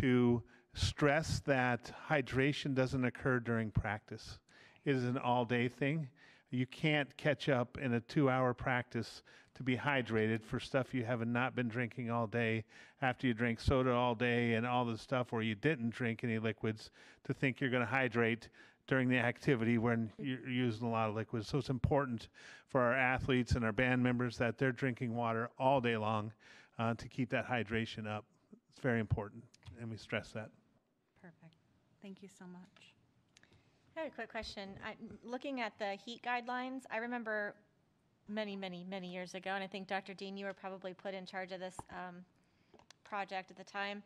to stress that hydration doesn't occur during practice. It is an all day thing. You can't catch up in a two hour practice to be hydrated for stuff you have not been drinking all day after you drank soda all day and all the stuff where you didn't drink any liquids to think you're going to hydrate during the activity when you're using a lot of liquids. So it's important for our athletes and our band members that they're drinking water all day long uh, to keep that hydration up. It's very important, and we stress that. Perfect. Thank you so much. I had a quick question. I, looking at the heat guidelines, I remember many, many, many years ago, and I think Dr. Dean, you were probably put in charge of this um, project at the time.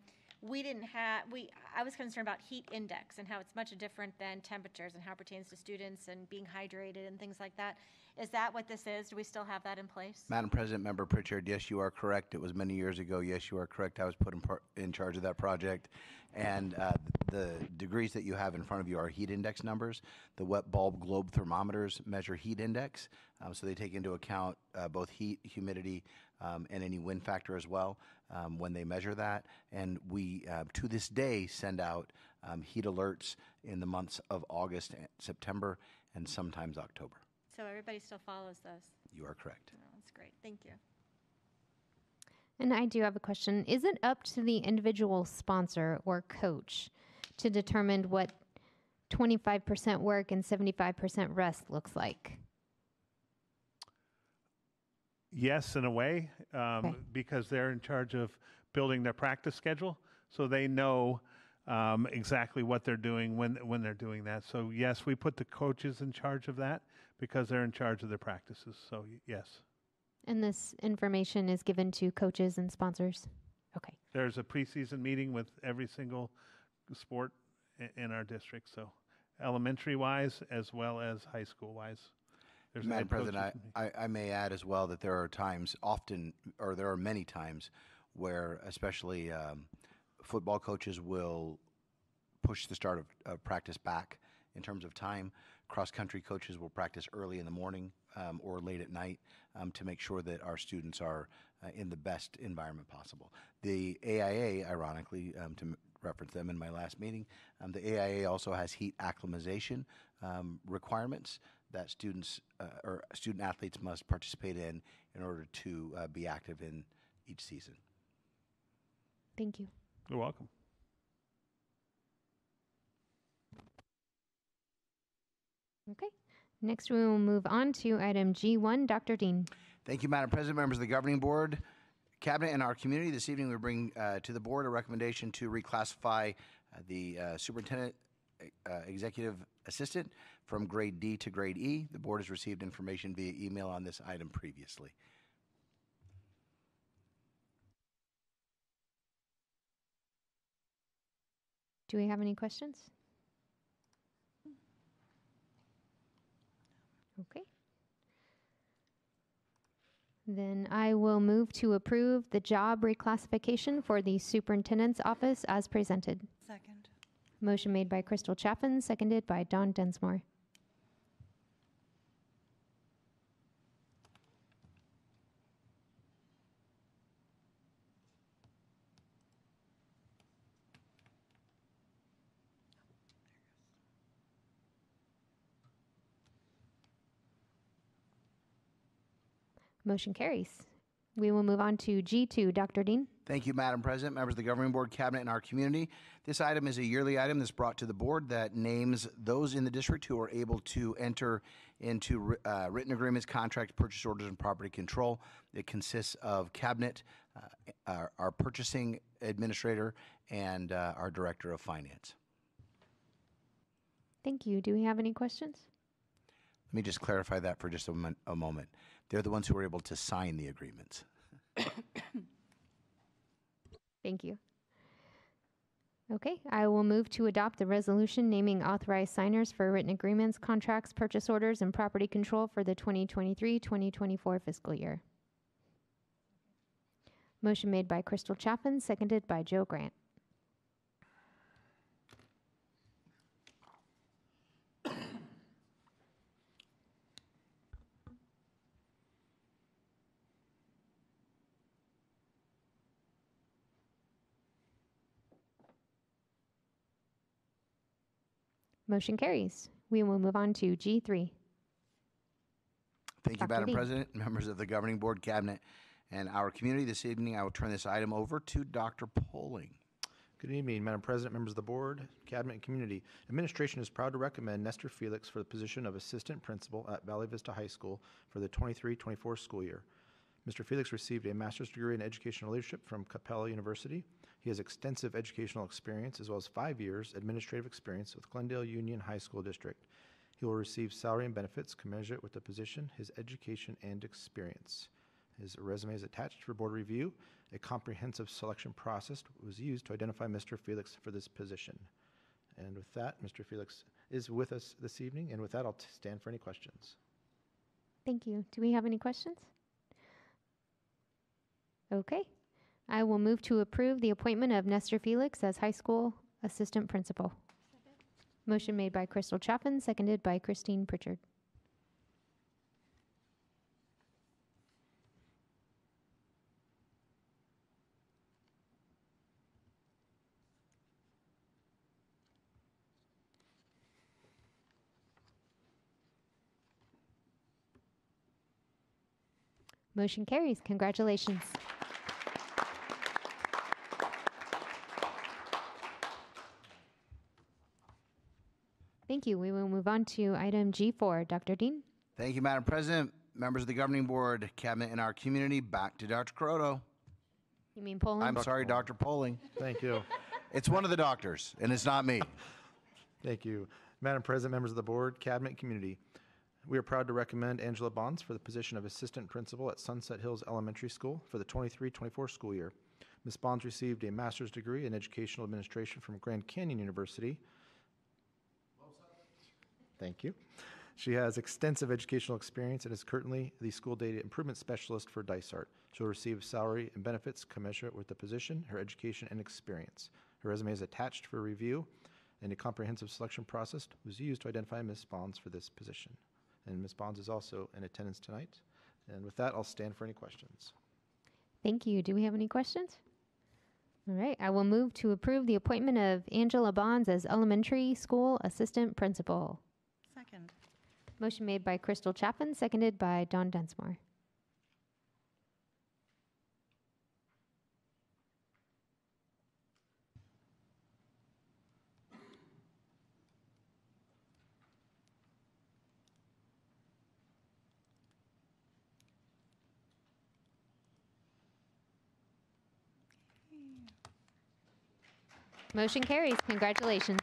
We didn't have we. I was concerned about heat index and how it's much different than temperatures and how it pertains to students and being hydrated and things like that. Is that what this is? Do we still have that in place? Madam President, Member Pritchard, yes, you are correct. It was many years ago. Yes, you are correct. I was put in, par- in charge of that project. And uh, the degrees that you have in front of you are heat index numbers. The wet bulb globe thermometers measure heat index, um, so they take into account uh, both heat, humidity, um, and any wind factor as well um, when they measure that. And we, uh, to this day, send out um, heat alerts in the months of August, and September, and sometimes October. So everybody still follows those. You are correct. Oh, that's great. Thank you. And I do have a question. Is it up to the individual sponsor or coach to determine what 25% work and 75% rest looks like? Yes, in a way, um, Okay. because they're in charge of building their practice schedule, so they know um, exactly what they're doing when when they're doing that. So yes, we put the coaches in charge of that because they're in charge of their practices. So yes, And this information is given to coaches and sponsors? Okay. there's a preseason meeting with every single sport in our district. So elementary wise as well as high school wise. There's Madam President, I. I, I may add as well that there are times, often, or there are many times, where especially um, football coaches will push the start of, of practice back in terms of time. Cross country coaches will practice early in the morning um, or late at night um, to make sure that our students are uh, in the best environment possible. The AIA, ironically, um, to reference them in my last meeting, um, the AIA also has heat acclimatization um, requirements that students uh, or student athletes must participate in in order to uh, be active in each season. Thank you. You're welcome. Okay. Next, we will move on to item G1. Dr. Dean. Thank you, Madam President, members of the governing board, cabinet, and our community. This evening, we bring uh, to the board a recommendation to reclassify uh, the uh, superintendent uh, executive assistant from grade D to grade E. The board has received information via email on this item previously. Do we have any questions? Okay. Then I will move to approve the job reclassification for the superintendent's office as presented. Motion made by Crystal Chaffin, seconded by Don Densmore. Motion carries. We will move on to G2. Dr. Dean? Thank you, Madam President, members of the governing board, cabinet, and our community. This item is a yearly item that's brought to the board that names those in the district who are able to enter into uh, written agreements, contract, purchase orders, and property control. It consists of cabinet, uh, our, our purchasing administrator, and uh, our director of finance. Thank you. Do we have any questions? Let me just clarify that for just a, a moment. They're the ones who are able to sign the agreements. [COUGHS] Thank you. Okay, I will move to adopt the resolution naming authorized signers for written agreements, contracts, purchase orders, and property control for the 2023-2024 fiscal year. Motion made by Crystal Chaffin, seconded by Joe Grant. Motion carries. We will move on to G3. Thank you, Dr. Madam Dean. President, [LAUGHS] members of the Governing Board, Cabinet, and our community. This evening, I will turn this item over to Dr. Poling. Good evening, Madam President, members of the board, cabinet, and community. Administration is proud to recommend Nestor Felix for the position of Assistant Principal at Valley Vista High School for the 23-24 school year. Mr. Felix received a master's degree in educational leadership from Capella University. He has extensive educational experience as well as five years administrative experience with Glendale Union High School District. He will receive salary and benefits commensurate with the position, his education, and experience. His resume is attached for board review. A comprehensive selection process was used to identify Mr. Felix for this position. And with that, Mr. Felix is with us this evening, and with that, I'll stand for any questions. Thank you. Do we have any questions? Okay. I will move to approve the appointment of Nestor Felix as high school assistant principal. Motion made by Crystal Chaffin, seconded by Christine Pritchard. Motion carries. Congratulations. Thank you. We will move on to item G4. Dr. Dean? Thank you, Madam President, members of the Governing Board, Cabinet, and our community. Back to Dr. Croto. You mean Poland? I'm sorry, Dr. Poling. Thank you. [LAUGHS] It's one of the doctors, and it's not me. Thank you. Madam President, members of the board, cabinet, and community. We are proud to recommend Angela Bonds for the position of Assistant Principal at Sunset Hills Elementary School for the 23-24 school year. Ms. Bonds received a master's degree in educational administration from Grand Canyon University. Thank you. She has extensive educational experience and is currently the school data improvement specialist for Dysart. She'll receive salary and benefits commensurate with the position, her education, and experience. Her resume is attached for review, and a comprehensive selection process was used to identify Ms. Bonds for this position. And Ms. Bonds is also in attendance tonight. And with that, I'll stand for any questions. Thank you. Do we have any questions? All right. I will move to approve the appointment of Angela Bonds as elementary school assistant principal. Second. Motion made by Crystal Chaffin, seconded by Don Densmore. Motion carries. Congratulations.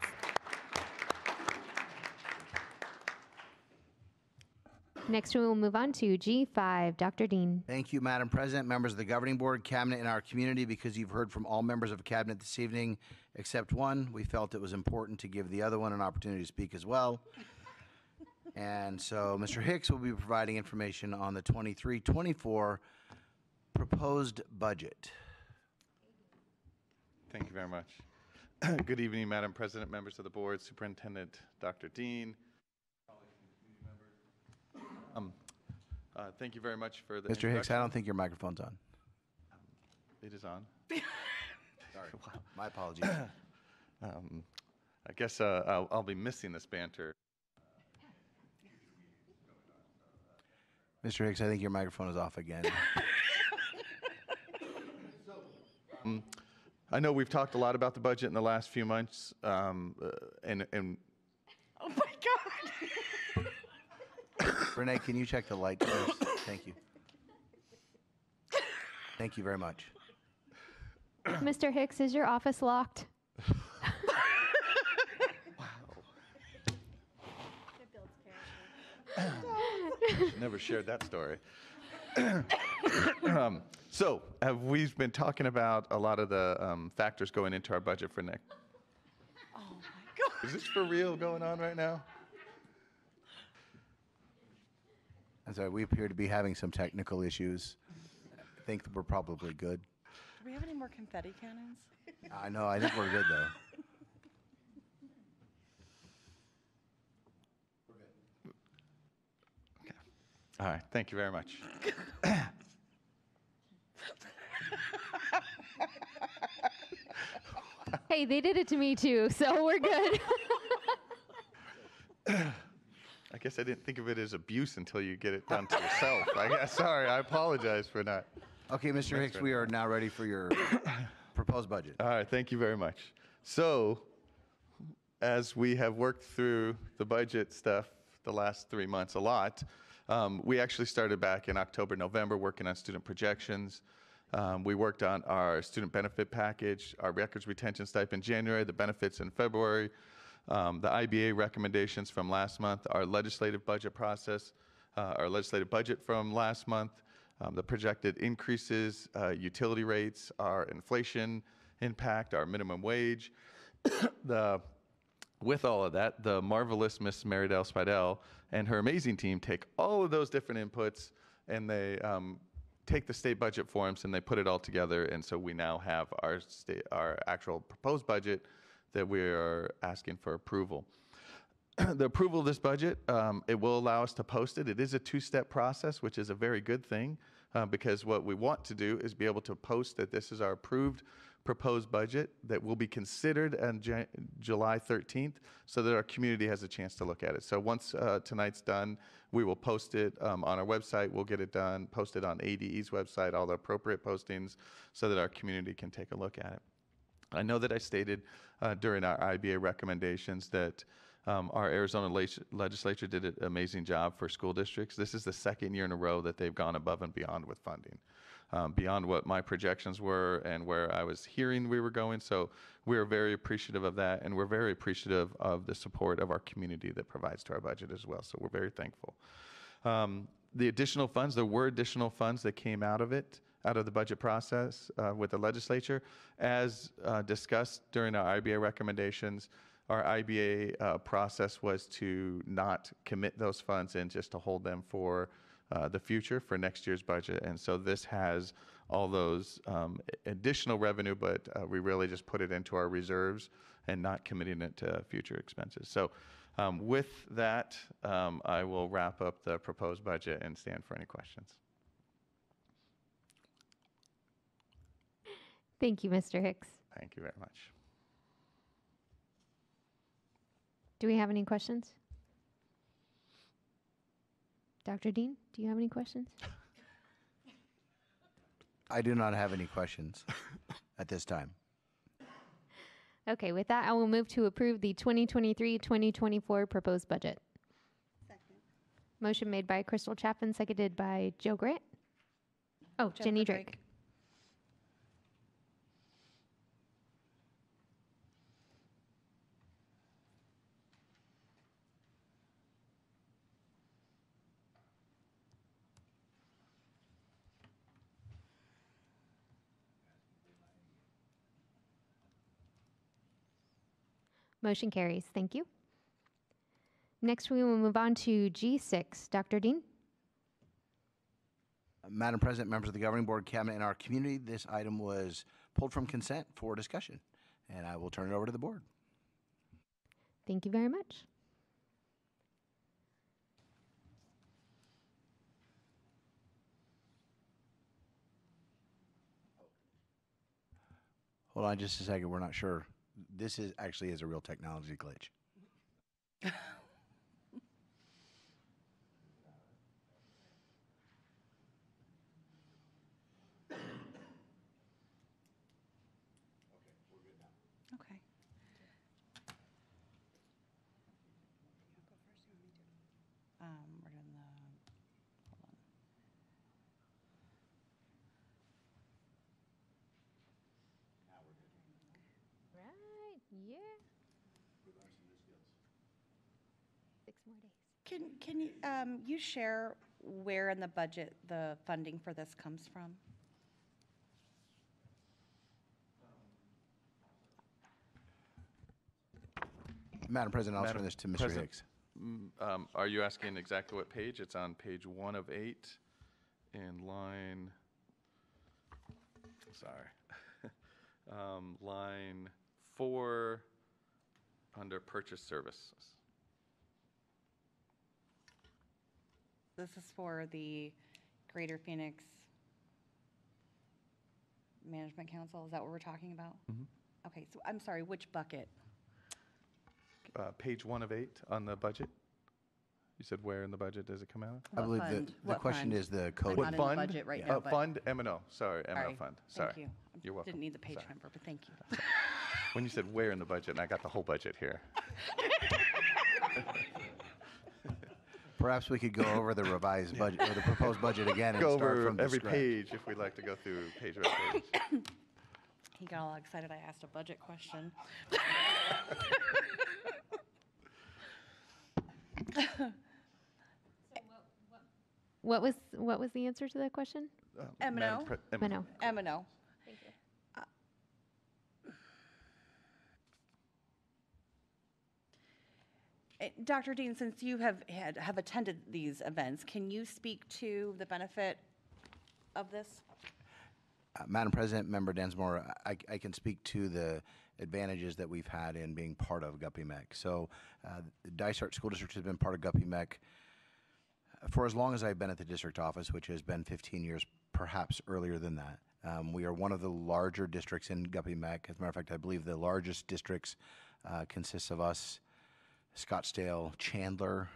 Next, we will move on to G5. Dr. Dean. Thank you, Madam President, members of the Governing Board, Cabinet, and our community. Because you've heard from all members of the Cabinet this evening except one, we felt it was important to give the other one an opportunity to speak as well. And so Mr. Hicks will be providing information on the 23-24 proposed budget. Thank you very much. [CLEARS THROAT] Good evening, Madam President, members of the board, Superintendent Dr. Dean. Um, uh, Thank you very much for the Mr. Hicks, I don't think your microphone's on. It is on. [LAUGHS] Sorry. My apologies. [COUGHS] Um, I guess uh, I'll I'll be missing this banter. Mr. Hicks, I think your microphone is off again. [LAUGHS] [LAUGHS] Um, I know we've talked a lot about the budget in the last few months, um, uh, and and Oh my God. Renee, can you check the light first? Thank you. Thank you very much. Mr. Hicks, is your office locked? [LAUGHS] Wow. Never shared that story. um, so, have we been talking about a lot of the um, factors going into our budget for next? Oh my God. Is this for real going on right now? I'm sorry, we appear to be having some technical issues. I think that we're probably good. Do we have any more confetti cannons? I know, I think we're good though. Okay. All right, thank you very much. [LAUGHS] Hey, they did it to me too, so we're good. [LAUGHS] I guess I didn't think of it as abuse until you get it done to yourself. I guess, [LAUGHS] sorry, I apologize for that. Okay, Mr. Hicks, we are now ready for your [COUGHS] proposed budget. All right, thank you very much. So, as we have worked through the budget stuff the last three months a lot, um, we actually started back in October, November, working on student projections. Um, we worked on our student benefit package, our records retention stipend in January, the benefits in February, um, the IBA recommendations from last month, our legislative budget process, uh, our legislative budget from last month, um, the projected increases, uh, utility rates, our inflation impact, our minimum wage. [COUGHS] the with all of that, the marvelous Miss Marydell Spidell and her amazing team take all of those different inputs and they um, take the state budget forms and they put it all together. And so we now have our state, our actual proposed budget that we are asking for approval. [CLEARS THROAT] the approval of this budget, um, it will allow us to post it. It is a two-step process, which is a very good thing uh, because what we want to do is be able to post that this is our approved proposed budget that will be considered on Jan- July 13th so that our community has a chance to look at it. So once uh, tonight's done, we will post it um, on our website. We'll get it done, post it on ADE's website, all the appropriate postings so that our community can take a look at it. I know that I stated uh, during our IBA recommendations that um, our Arizona leg- legislature did an amazing job for school districts. This is the second year in a row that they've gone above and beyond with funding, um, beyond what my projections were and where I was hearing we were going. So we are very appreciative of that, and we're very appreciative of the support of our community that provides to our budget as well. So we're very thankful. Um, the additional funds, there were additional funds that came out of it, out of the budget process uh, with the legislature. As uh, discussed during our IBA recommendations, our IBA uh, process was to not commit those funds and just to hold them for uh, the future for next year's budget. And so this has all those um, additional revenue, but uh, we really just put it into our reserves and not committing it to future expenses. So um, with that, um, I will wrap up the proposed budget and stand for any questions. Thank you, Mr. Hicks. Thank you very much. Do we have any questions? Dr. Dean, do you have any questions? I do not have any questions [LAUGHS] at this time. Okay, with that, I will move to approve the 2023-2024 proposed budget. Second. Motion made by Crystal Chaffin, seconded by Joe Grant. Oh, Jenny Drake. Motion carries. Thank you. Next, we will move on to G6. Dr. Dean? Uh, Madam President, members of the governing board, cabinet, and our community, this item was pulled from consent for discussion, and I will turn it over to the board. Thank you very much. Hold on just a second. We're not sure. This is actually is a real technology glitch. [LAUGHS] Okay. Um, we're doing the, hold on. Right, yeah. Six more days. Can, can you, um, you share where in the budget the funding for this comes from? Madam President, I'll Madam turn this to Mr. President, Hicks. mm, um, Are you asking exactly what page? It's on page one of eight in line, sorry, [LAUGHS] Um, line four, under purchase services. This is for the Greater Phoenix Management Council, is that what we're talking about? Mhm. Okay, so I'm sorry, which bucket? Uh, Page one of eight on the budget. You said where in the budget does it come out? I believe the, the question is the code. What Not in the fund? budget right Uh, now, but- Fund, M and O, sorry, M and O Sorry. fund, sorry. Thank you. You're welcome. Didn't need the page Sorry. number, but thank you. [LAUGHS] When you said where in the budget, and I got the whole budget here. [LAUGHS] Perhaps we could go over the revised budget, or the proposed budget again and Go start over from every scratch. page if we'd like to go through page by page. [COUGHS] He got all excited I asked a budget question. [LAUGHS] What was what was the answer to that question? Uh, M and Madam Pre- M- I know. M and O. Thank you. Uh, Dr. Dean, since you have had, have attended these events, can you speak to the benefit of this? Uh, Madam President, Member Densmore, I, I can speak to the advantages that we've had in being part of Guppy Mech. So, uh, the Dysart School District has been part of Guppy Mech for as long as I've been at the district office, which has been 15 years, perhaps earlier than that. Um, we are one of the larger districts in Guppy Mech. As a matter of fact, I believe the largest districts uh, consists of us, Scottsdale, Chandler,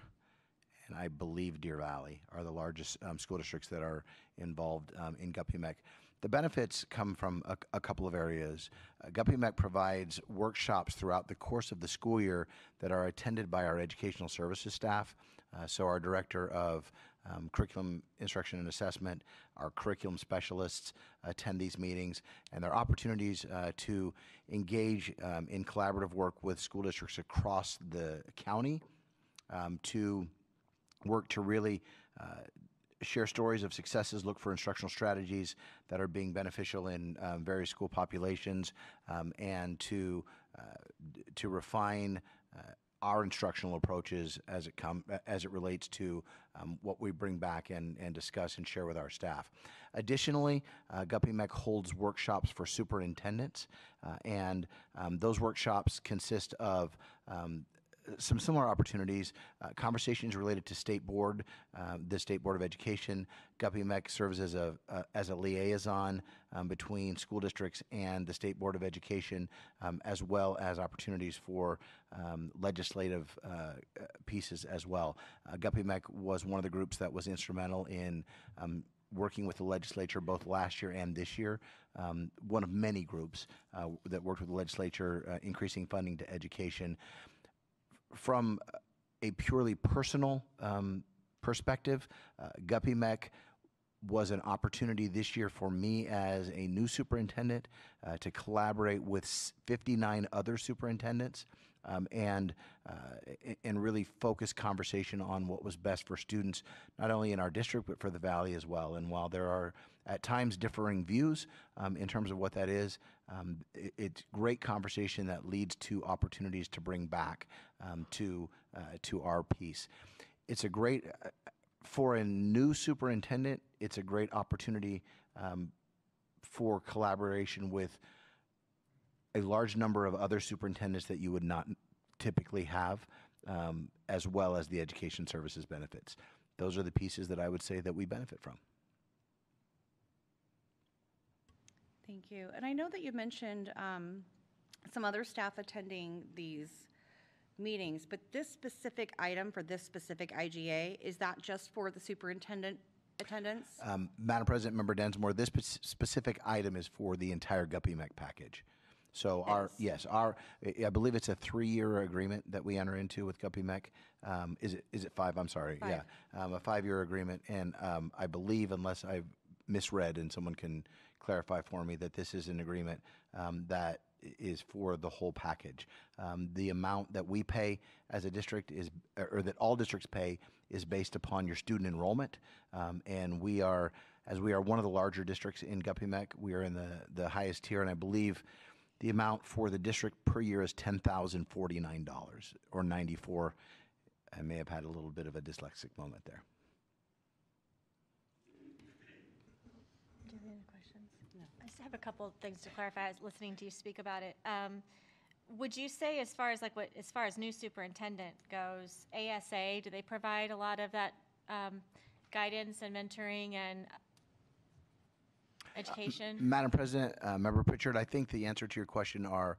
and I believe Deer Valley are the largest um, school districts that are involved um, in Guppy Mech. The benefits come from a, a couple of areas. Uh, Guppy Mech provides workshops throughout the course of the school year that are attended by our educational services staff. Uh, so, our director of um, curriculum instruction and assessment, our curriculum specialists attend these meetings, and there are opportunities uh, to engage um, in collaborative work with school districts across the county um, to work to really uh, share stories of successes, look for instructional strategies that are being beneficial in um, various school populations, um, and to uh, to refine uh, our instructional approaches as it come as it relates to um, what we bring back and, and discuss and share with our staff. Additionally, uh, Guppy Mech holds workshops for superintendents, uh, and um, those workshops consist of um, some similar opportunities, uh, conversations related to state board, um, the State Board of Education. Guppy Mech serves as a, uh, as a liaison um, between school districts and the State Board of Education, um, as well as opportunities for um, legislative uh, pieces as well. Uh, Guppy Mech was one of the groups that was instrumental in um, working with the legislature both last year and this year. Um, one of many groups uh, that worked with the legislature, uh, increasing funding to education from a purely personal um, perspective, uh, Guppy Mech was an opportunity this year for me as a new superintendent uh, to collaborate with 59 other superintendents um, and uh, and really focus conversation on what was best for students, not only in our district but for the valley as well. And while there are at times differing views um, in terms of what that is, um, i- it's great conversation that leads to opportunities to bring back um, to uh, to our piece. It's a great uh, for a new superintendent. It's a great opportunity um, for collaboration with a large number of other superintendents that you would not typically have, um, as well as the education services benefits. Those are the pieces that I would say that we benefit from. Thank you. And I know that you mentioned um, some other staff attending these meetings, but this specific item for this specific IGA, is that just for the superintendent attendance? Um, Madam President, Member Densmore, this specific item is for the entire Guppy Mech package. So our, yes, our, I- believe it's a three-year agreement that we enter into with Guppy Mech. Um, is it, is it five? I'm sorry. Yeah. Um, a five-year agreement. And, um, I believe unless I've misread and someone can clarify for me that this is an agreement, um, that is for the whole package. Um, the amount that we pay as a district is, or that all districts pay is based upon your student enrollment. Um, and we are, as we are one of the larger districts in Guppy Mech, we are in the, the highest tier. And I believe the amount for the district per year is $10,049 or 94. I may have had a little bit of a dyslexic moment there. Do you have any questions? No. I just have a couple of things to clarify. I was listening to you speak about it. Um, Would you say, as far as like what, as far as new superintendent goes, ASA, do they provide a lot of that um, guidance and mentoring and education? Madam President, uh, Member Pritchard, I think the answer to your question are,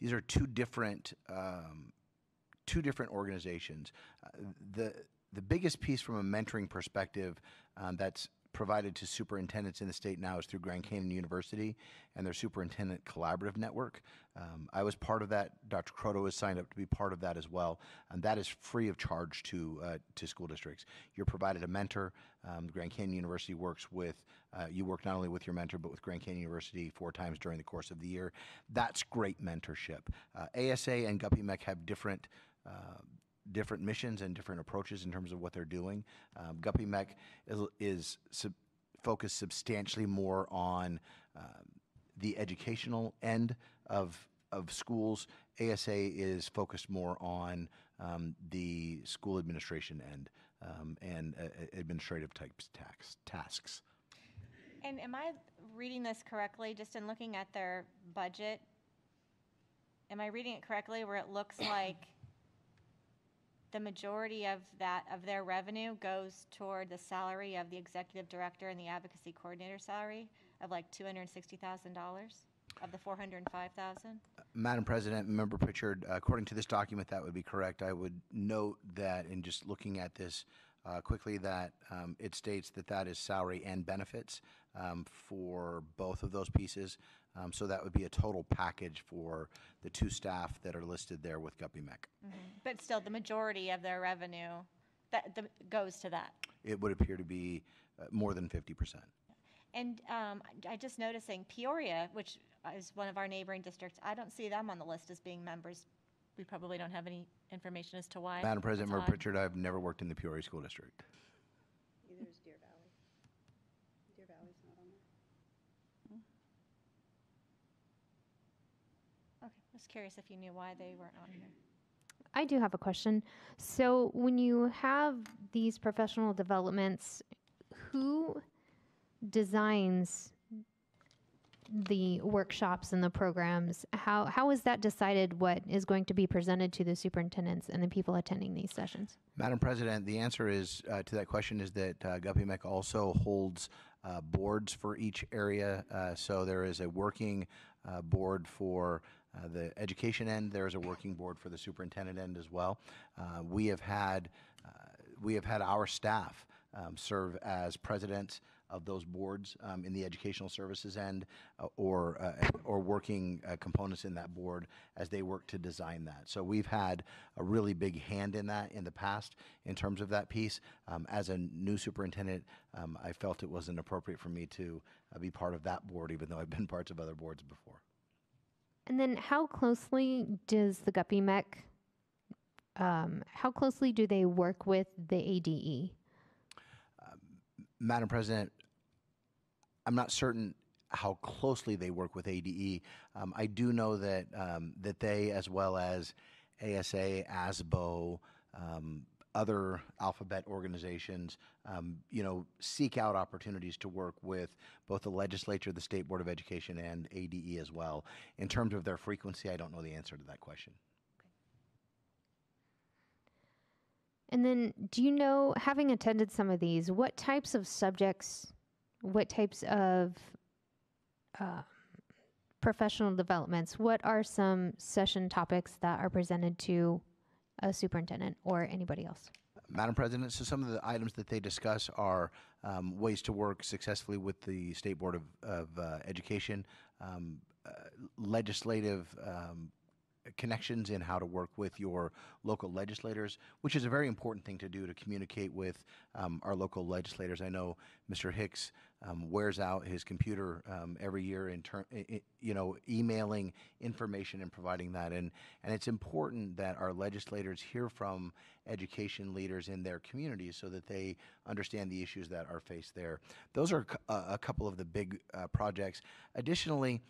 these are two different, um, two different organizations. Uh, The, the biggest piece from a mentoring perspective um, that's provided to superintendents in the state now is through Grand Canyon University and their superintendent collaborative network. Um, I was part of that. Dr. Croto has signed up to be part of that as well, and that is free of charge to uh, to school districts. You're provided a mentor. Um, Grand Canyon University works with uh, you work not only with your mentor but with Grand Canyon University four times during the course of the year. That's great mentorship. Uh, ASA and Guppy Mech have different. Uh, different missions and different approaches in terms of what they're doing. Um, Guppy Mech is, is sub- focused substantially more on um, the educational end of of schools. ASA is focused more on um, the school administration end um, and uh, administrative types tax, tasks. And am I reading this correctly, just in looking at their budget? Am I reading it correctly where it looks like the majority of that, of their revenue goes toward the salary of the executive director and the advocacy coordinator salary of like $260,000 of the 405,000? Madam President, Member Pritchard, according to this document, that would be correct. I would note that in just looking at this uh, quickly, that um, it states that that is salary and benefits um, for both of those pieces. Um, so that would be a total package for the two staff that are listed there with Guppy Mech. But still, the majority of their revenue that, the- goes to that. It would appear to be uh, more than 50%. And um, I just noticing Peoria, which is one of our neighboring districts, I don't see them on the list as being members. We probably don't have any information as to why. Madam President, That's odd. Pritchard, I've never worked in the Peoria School District. Neither is Deer Valley. Deer Valley's not on there. Okay, just curious if you knew why they weren't on here. I do have a question. So, when you have these professional developments, who designs the workshops and the programs? How how is that decided? What is going to be presented to the superintendents and the people attending these sessions? Madam President, the answer is uh, to that question is that uh, Guppy Mech also holds uh, boards for each area. Uh, so there is a working uh, board for uh, the education end. There is a working board for the superintendent end as well. Uh, we have had uh, we have had our staff um, serve as presidents of those boards um, in the educational services end uh, or uh, or working uh, components in that board as they work to design that. So we've had a really big hand in that in the past in terms of that piece. Um, as a new superintendent, um, I felt it wasn't appropriate for me to uh, be part of that board, even though I've been [LAUGHS] parts of other boards before. And then, how closely does the Guppy Mech? Um, how closely do they work with the? ADE? Madam President, I'm not certain how closely they work with ADE. Um, I do know that um, that they, as well as ASA, ASBO, um, other alphabet organizations, um, you know, seek out opportunities to work with both the legislature, the State Board of Education, and ADE as well. In terms of their frequency, I don't know the answer to that question. And then, do you know, having attended some of these, what types of subjects, what types of uh, professional developments, what are some session topics that are presented to a superintendent or anybody else? Madam President, so some of the items that they discuss are um, ways to work successfully with the State Board of, of uh, Education, um, uh, legislative um, connections in how to work with your local legislators, which is a very important thing to do to communicate with um, our local legislators. I know Mr. Hicks um, wears out his computer um, every year in turn, you know, emailing information and providing that. And, and it's important that our legislators hear from education leaders in their communities so that they understand the issues that are faced there. Those are a couple of the big uh, projects. Additionally,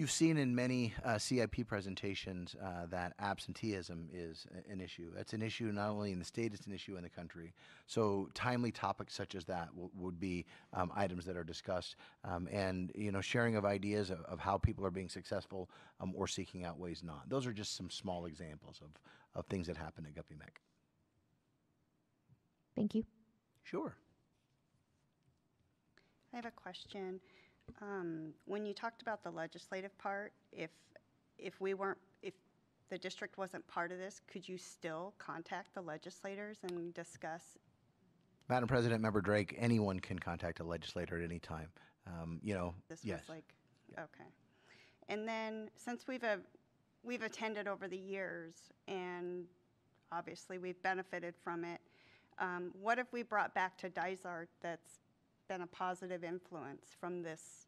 You've seen in many uh, CIP presentations uh, that absenteeism is an issue. It's an issue not only in the state, it's an issue in the country. So timely topics such as that w- would be um, items that are discussed, um, and you know, sharing of ideas of, of how people are being successful um, or seeking out ways not. Those are just some small examples of, of things that happen at Guppy Mech. Thank you. Sure. I have a question. Um, When you talked about the legislative part, if, if we weren't, if the district wasn't part of this, could you still contact the legislators and discuss? Madam President, Member Drake, anyone can contact a legislator at any time. Um, You know, This yes. was like, okay. And then, since we've, uh, we've attended over the years, and obviously we've benefited from it, um, what if we brought back to Dysart that's been a positive influence from this,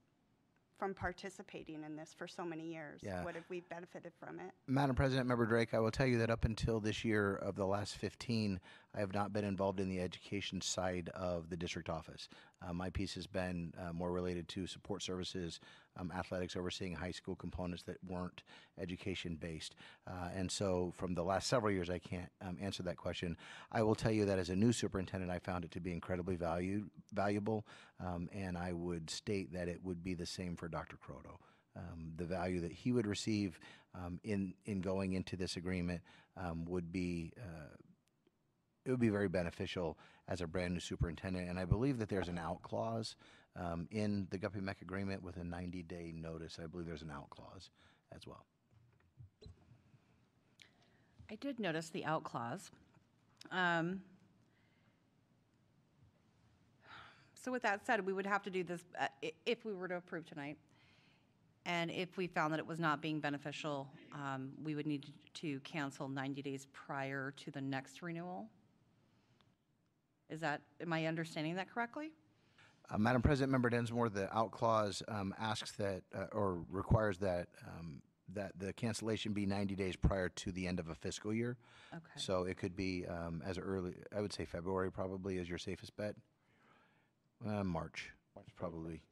from participating in this for so many years? Yeah. What have we benefited from it? Madam President, Member Drake, I will tell you that up until this year of the last 15, I have not been involved in the education side of the district office. Uh, my piece has been uh, more related to support services, um, athletics, overseeing high school components that weren't education based. Uh, and so, from the last several years, I can't um, answer that question. I will tell you that as a new superintendent, I found it to be incredibly valued, valuable, um, and I would state that it would be the same for Dr. Croto um, the value that he would receive um, in in going into this agreement um, would be uh, it would be very beneficial as a brand new superintendent. And I believe that there's an out clause um, in the Guppy Mech agreement with a 90 day notice. I believe there's an out clause as well. I did notice the out clause. Um, So with that said, we would have to do this, uh, if we were to approve tonight, and if we found that it was not being beneficial, um, we would need to cancel 90 days prior to the next renewal? Is that, am I understanding that correctly? Uh, Madam President, Member Densmore, the out clause um, asks that, uh, or requires that, um, that the cancellation be 90 days prior to the end of a fiscal year. Okay. So it could be um, as early, I would say February probably is your safest bet. Uh, March, probably.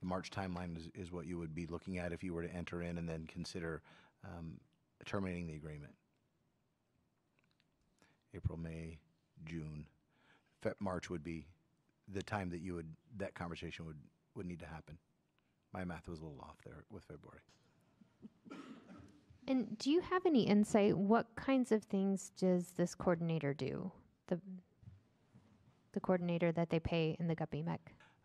The March timeline is, is what you would be looking at if you were to enter in and then consider um, terminating the agreement. April, May, June. Fe- March would be the time that you would, that conversation would, would need to happen. My math was a little off there with February. And do you have any insight? What kinds of things does this coordinator do? The the coordinator that they pay in the Guppy Mech.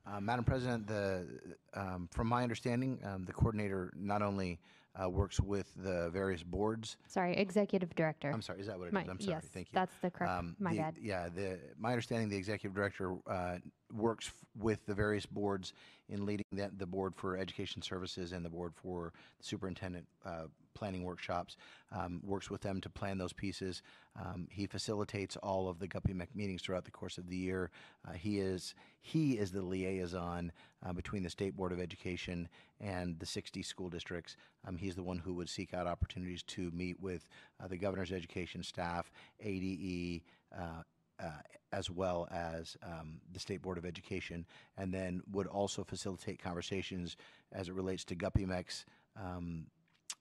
Uh, Madam President, the, um, from my understanding, um, the coordinator not only uh, works with the various boards. Sorry, executive director. I'm sorry, is that what it is? My- I'm sorry, yes, thank you. that's the correct- Um, my the- bad. Yeah, the, my understanding, the executive director uh, works f- with the various boards in leading the, the board for education services and the board for superintendent uh, planning workshops, um, works with them to plan those pieces. Um, He facilitates all of the Guppy Mech meetings throughout the course of the year. Uh, He is, he is the liaison uh, between the State Board of Education and the 60 school districts. Um, He's the one who would seek out opportunities to meet with uh, the governor's education staff, ADE, uh, uh, as well as um, the State Board of Education, and then would also facilitate conversations as it relates to Guppy Mech's um,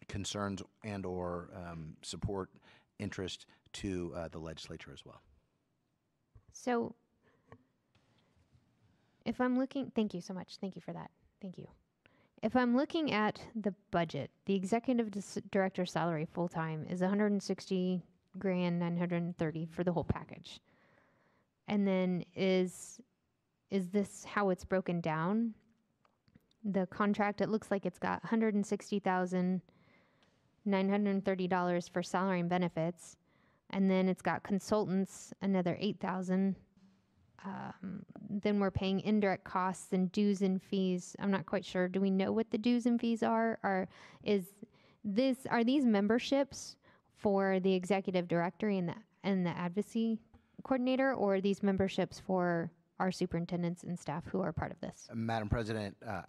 concerns and/or um, support interest to uh, the legislature as well. So if I'm looking, thank you so much. Thank you for that. Thank you. If I'm looking at the budget, the executive director salary full time is 160 grand 930 for the whole package. And then is is this how it's broken down? The contract it looks like it's got 160,000 $930 for salary and benefits. And then it's got consultants, another 8,000. Um, then we're paying indirect costs and dues and fees. I'm not quite sure. Do we know what the dues and fees are? Or is this are these memberships for the executive directory and the and the advocacy coordinator, or these memberships for our superintendents and staff who are part of this? Madam President, uh,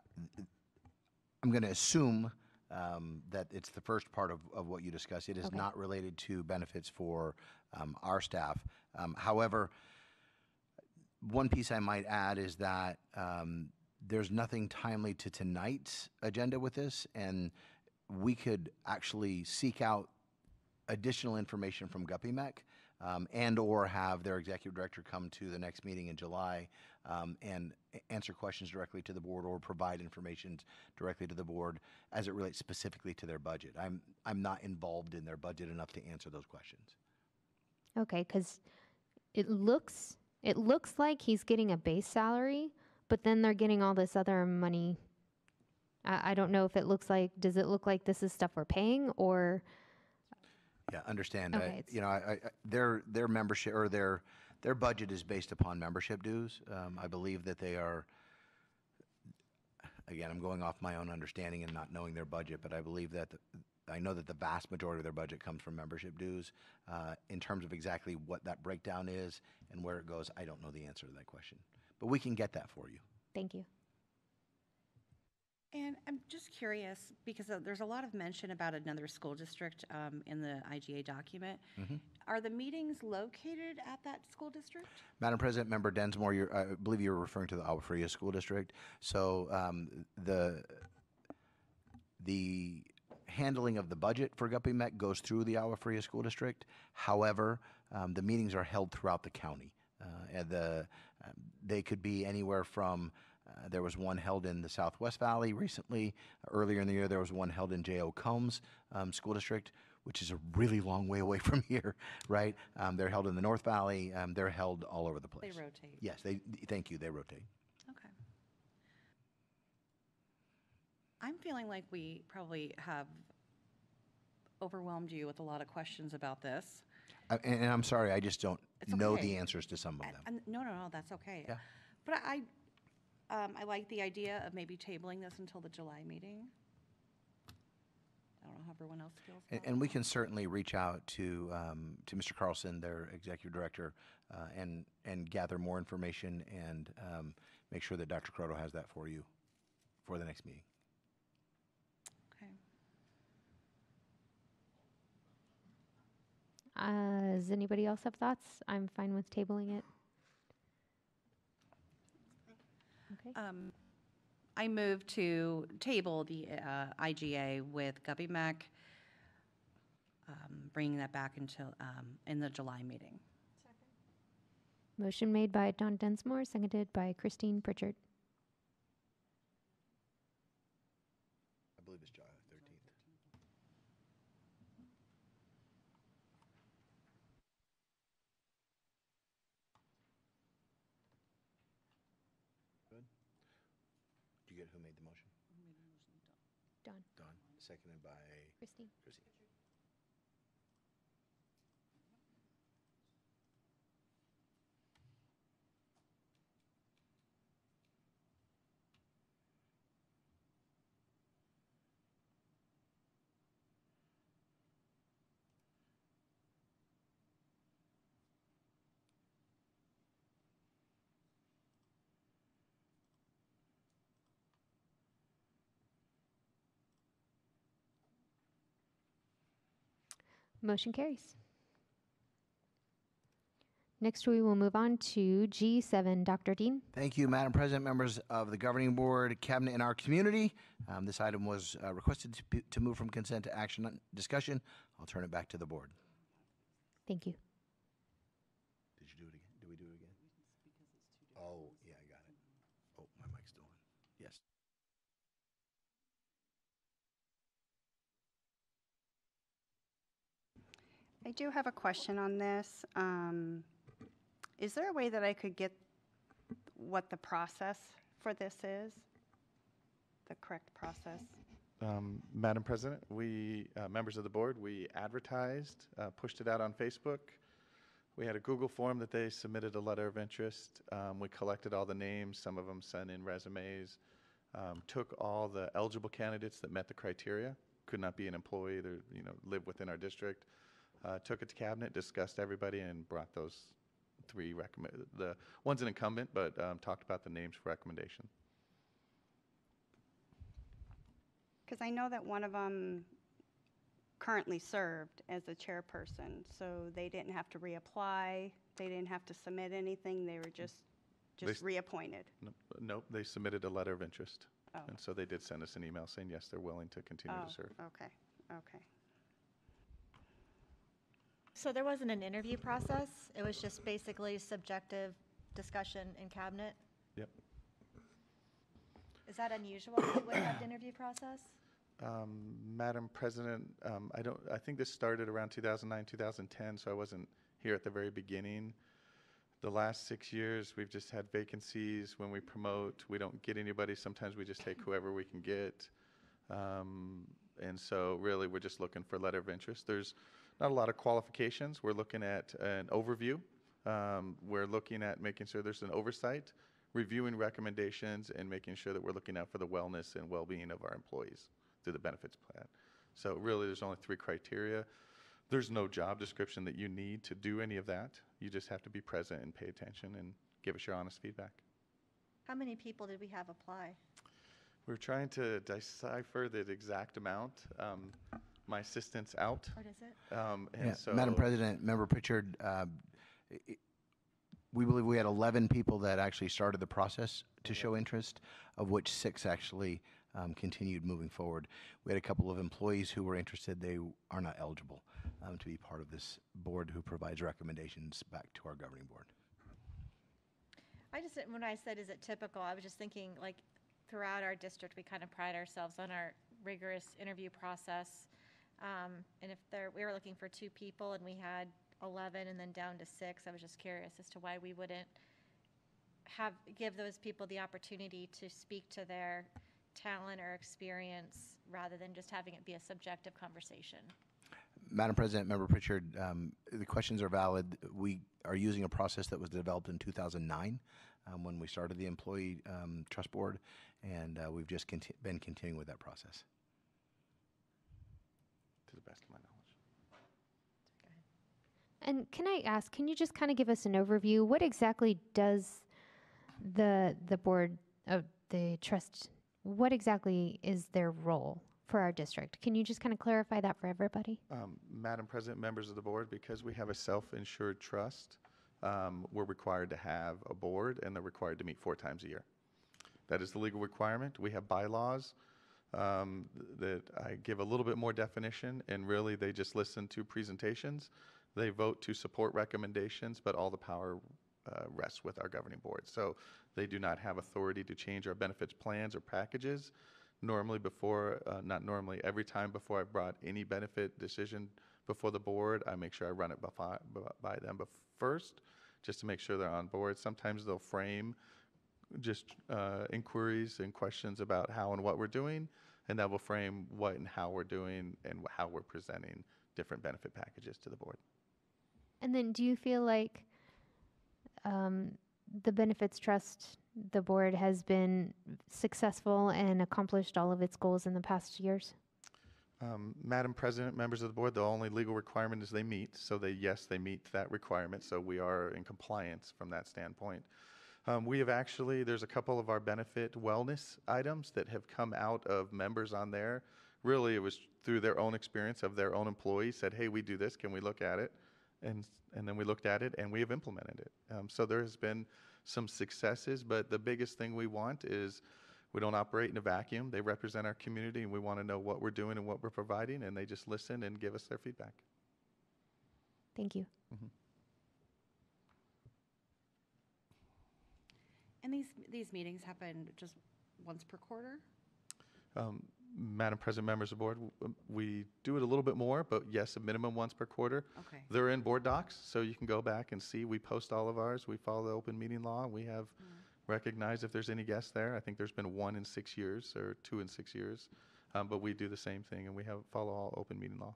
I'm going to assume um, that it's the first part of, of what you discussed. It is Okay. not related to benefits for um, our staff. Um, However, one piece I might add is that um, there's nothing timely to tonight's agenda with this, and we could actually seek out additional information from Guppy um, and/or have their executive director come to the next meeting in July um, and answer questions directly to the board or provide information directly to the board as it relates specifically to their budget. I'm I'm not involved in their budget enough to answer those questions. Okay, because it looks it looks like he's getting a base salary, but then they're getting all this other money. I, I don't know if it looks like. Does it look like this is stuff we're paying, or Yeah, understand. Okay, I- You know, I, I, I- their, their membership, or their, their budget is based upon membership dues. Um, I believe that they are, again, I'm going off my own understanding and not knowing their budget, but I believe that, the- I know that the vast majority of their budget comes from membership dues. Uh, In terms of exactly what that breakdown is and where it goes, I don't know the answer to that question. But we can get that for you. Thank you. And I'm just curious, because uh, there's a lot of mention about another school district um, in the IGA document. Mhm. Are the meetings located at that school district? Madam President, Member Densmore, you're, I believe you're referring to the Fria School District. So um, the, the handling of the budget for Guppy Met goes through the Agua Fria School District. However, um, the meetings are held throughout the county. Uh, And the, um, they could be anywhere from, uh, there was one held in the Southwest Valley recently. Earlier in the year, there was one held in J.O. Combs um, School District, which is a really long way away [LAUGHS] from here, right? Um, They're held in the North Valley. um, They're held all over the place. They rotate. Yes, they, thank you, they rotate. Okay. I'm feeling like we probably have overwhelmed you with a lot of questions about this. Uh, And and I'm sorry, I just don't It's know okay. the answers to some of And- them. and- No, no, no, that's okay. Yeah. But I, um, I like the idea of maybe tabling this until the July meeting. I don't know how everyone else feels And, about and we can certainly reach out to, um, to Mr. Carlson, their executive director, uh, and, and gather more information and um, make sure that Dr. Croto has that for you for the next meeting. Okay. Uh, does anybody else have thoughts? I'm fine with tabling it. Okay. Um, I move to table the uh, IGA with Guppy Mac, um, bringing that back until, um, in the July meeting. Motion made by Don Densmore, seconded by Christine Pritchard. I believe it's July 13th. Good. Did you get who made the motion? Don. Don, seconded by Christine. Christine. Motion carries. Next, we will move on to G7. Dr. Dean? Thank you, Madam President, members of the Governing Board, Cabinet, and our community. Um, This item was uh, requested to to move from consent to action on discussion. I'll turn it back to the board. Thank you. Did you do it again? Did we do it again? Oh, yeah, I got it. Oh, my mic's still on. Yes. I do have a question on this. Um, Is there a way that I could get what the process for this is? The correct process? Um, Madam President, we, uh, members of the board, we advertised, uh, pushed it out on Facebook. We had a Google form that they submitted a letter of interest. Um, We collected all the names, some of them sent in resumes, um, took all the eligible candidates that met the criteria, could not be an employee, they, you know, live within our district, uh, took it to cabinet, discussed everybody, and brought those three recommend, the, one's an incumbent, but um, talked about the names for recommendation. Because I know that one of them currently served as a chairperson, so they didn't have to reapply, they didn't have to submit anything, they were just, just s- reappointed. Nope, Nope, they submitted a letter of interest. Oh. And so they did send us an email saying, yes, they're willing to continue Oh, to serve. okay, okay. So there wasn't an interview process? It was just basically subjective discussion in cabinet? Yep. Is that unusual that you would have an interview process? Um, Madam President, um, I don't, I think this started around 2009, 2010, so I wasn't here at the very beginning. The last six years, we've just had vacancies. When we promote, we don't get anybody. Sometimes we just take whoever we can get. Um, and so really, we're just looking for letter of interest. There's not a lot of qualifications. We're looking at an overview. Um, we're looking at making sure there's an oversight, reviewing recommendations, and making sure that we're looking out for the wellness and well-being of our employees through the benefits plan. So really, there's only three criteria. There's no job description that you need to do any of that. You just have to be present and pay attention and give us your honest feedback. How many people did we have apply? We're trying to decipher the exact amount. Um, my assistant's out. What is it? Um, and Yeah, so Madam President, Member Pritchard, uh, i- i- we believe we had 11 people that actually started the process to show interest, of which six actually um, continued moving forward. We had a couple of employees who were interested. They are not eligible um, to be part of this board who provides recommendations back to our governing board. I just, didn't- when I said, is it typical, I was just thinking, like, throughout our district, we kind of pride ourselves on our rigorous interview process. Um, And if there, we were looking for two people and we had 11 and then down to six, I was just curious as to why we wouldn't have, give those people the opportunity to speak to their talent or experience rather than just having it be a subjective conversation. Madam President, Member Pritchard, um, the questions are valid. We are using a process that was developed in 2009 um, when we started the Employee um, Trust Board, and uh, we've just conti- been continuing with that process. To the best of my knowledge. And can I ask, can you just kind of give us an overview? What exactly does the the board of the trust? What exactly is their role for our district? Can you just kind of clarify that for everybody? Um, Madam President, members of the board, because we have a self-insured trust, um, we're required to have a board, and they're required to meet four times a year. That is the legal requirement. We have bylaws um, that I give a little bit more definition, and really, they just listen to presentations. They vote to support recommendations, but all the power uh, rests with our governing board. So they do not have authority to change our benefits plans or packages. Normally, before, uh, not normally, every time before I brought any benefit decision before the board, I make sure I run it by, by them bef- first, just to make sure they're on board. Sometimes they'll frame just uh, inquiries and questions about how and what we're doing, and that will frame what and how we're doing and how we're presenting different benefit packages to the board. And then, do you feel like um, the benefits trust, the board has been successful and accomplished all of its goals in the past years? Um, Madam President, members of the board, the only legal requirement is they meet. So they, yes, they meet that requirement. So we are in compliance from that standpoint. Um, we have actually, there's a couple of our benefit wellness items that have come out of members on there. Really, it was through their own experience of their own employees said, hey, we do this, can we look at it? And, and then we looked at it and we have implemented it. Um, so there has been some successes, but the biggest thing we want is we don't operate in a vacuum. They represent our community and we want to know what we're doing and what we're providing, and they just listen and give us their feedback. Thank you. And these, these meetings happen just once per quarter? Um, Madam President, members of the board, w- we do it a little bit more, but yes, a minimum once per quarter. Okay. They're in BoardDocs, so you can go back and see. We post all of ours. We follow the open meeting law. We have recognized if there's any guests there. I think there's been one in six years or two in six years. Um, but we do the same thing and we have follow all open meeting law.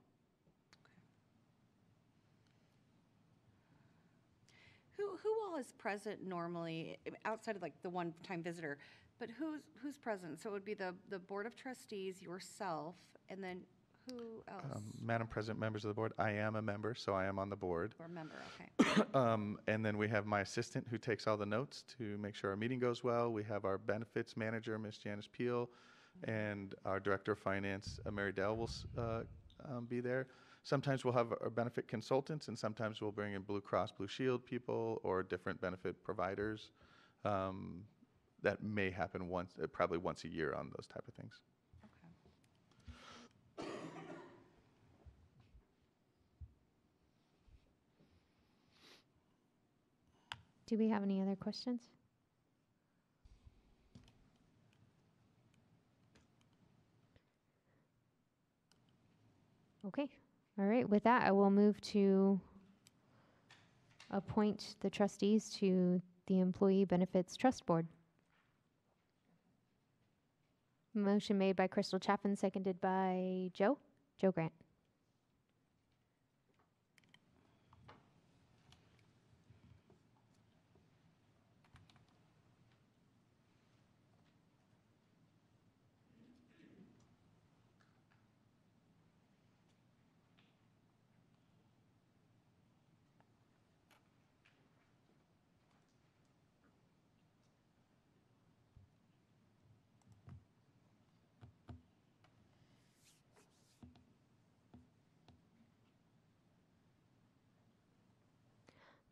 Who, who all is present normally, outside of like the one-time visitor? But who's, who's present? So it would be the, the Board of Trustees, yourself, and then who else? Um, Madam President, members of the board, I am a member, so I am on the board. Or member, okay. [COUGHS] Um, and then we have my assistant who takes all the notes to make sure our meeting goes well. We have our benefits manager, Ms. Janice Peel, and our director of finance, uh, Mary Dell, will s- uh, um, be there. Sometimes we'll have our benefit consultants, and sometimes we'll bring in Blue Cross Blue Shield people or different benefit providers. Um, that may happen once, uh, probably once a year on those type of things. Do we have any other questions? Okay, all right, with that, I will move to appoint the trustees to the Employee Benefits Trust Board. Motion made by Crystal Chaffin, seconded by Joe. Joe Grant.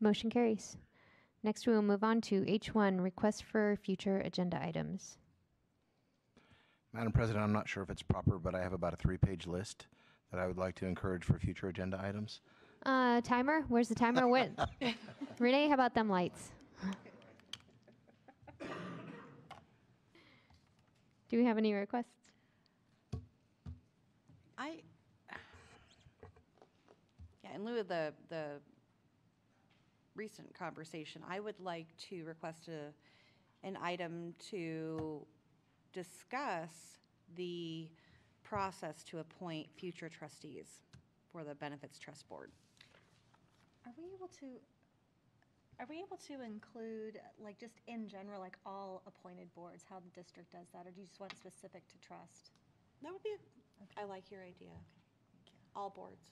Motion carries. Next, we will move on to H1, request for future agenda items. Madam President, I'm not sure if it's proper, but I have about a three-page list that I would like to encourage for future agenda items. Uh, timer? Where's the timer? What? [LAUGHS] Renee, how about them lights? Do we have any requests? I, yeah, in lieu of the, the recent conversation, I would like to request a, an item to discuss the process to appoint future trustees for the Benefits Trust Board. Are we able to, are we able to include, like, just in general, like, all appointed boards, how the district does that, or do you just want specific to trust? That would be, a- I like your idea. All boards,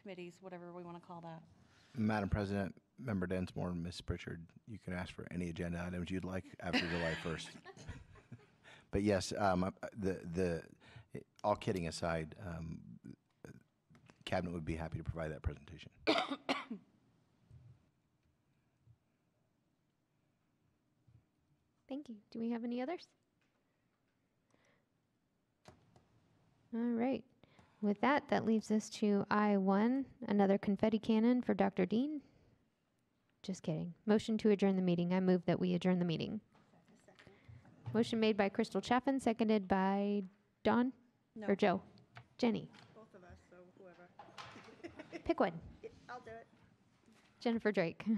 committees, whatever we want to call that. Madam President, Member Densmore, and Ms. Pritchard, you can ask for any agenda items you'd like after July [LAUGHS] 1st. But yes, um, uh, the, the, all kidding aside, um, Cabinet would be happy to provide that presentation. [COUGHS] Thank you. Do we have any others? All right. With that, that leaves us to I1, another confetti cannon for Dr. Dean. Just kidding. Motion to adjourn the meeting. I move that we adjourn the meeting. Motion made by Crystal Chaffin, seconded by Don No. or Joe. Jenny. Both of us, so whoever. [LAUGHS] Pick one. I'll do it. Jennifer Drake. [LAUGHS]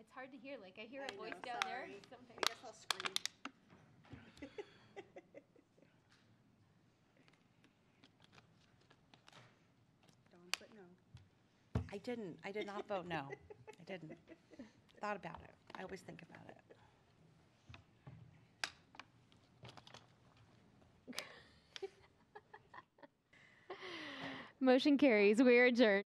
It's hard to hear. Like I hear a voice down there. I guess I'll scream. Don said no. I didn't. I did not vote no. I didn't. Thought about it. I always think about it. Motion carries. We are adjourned.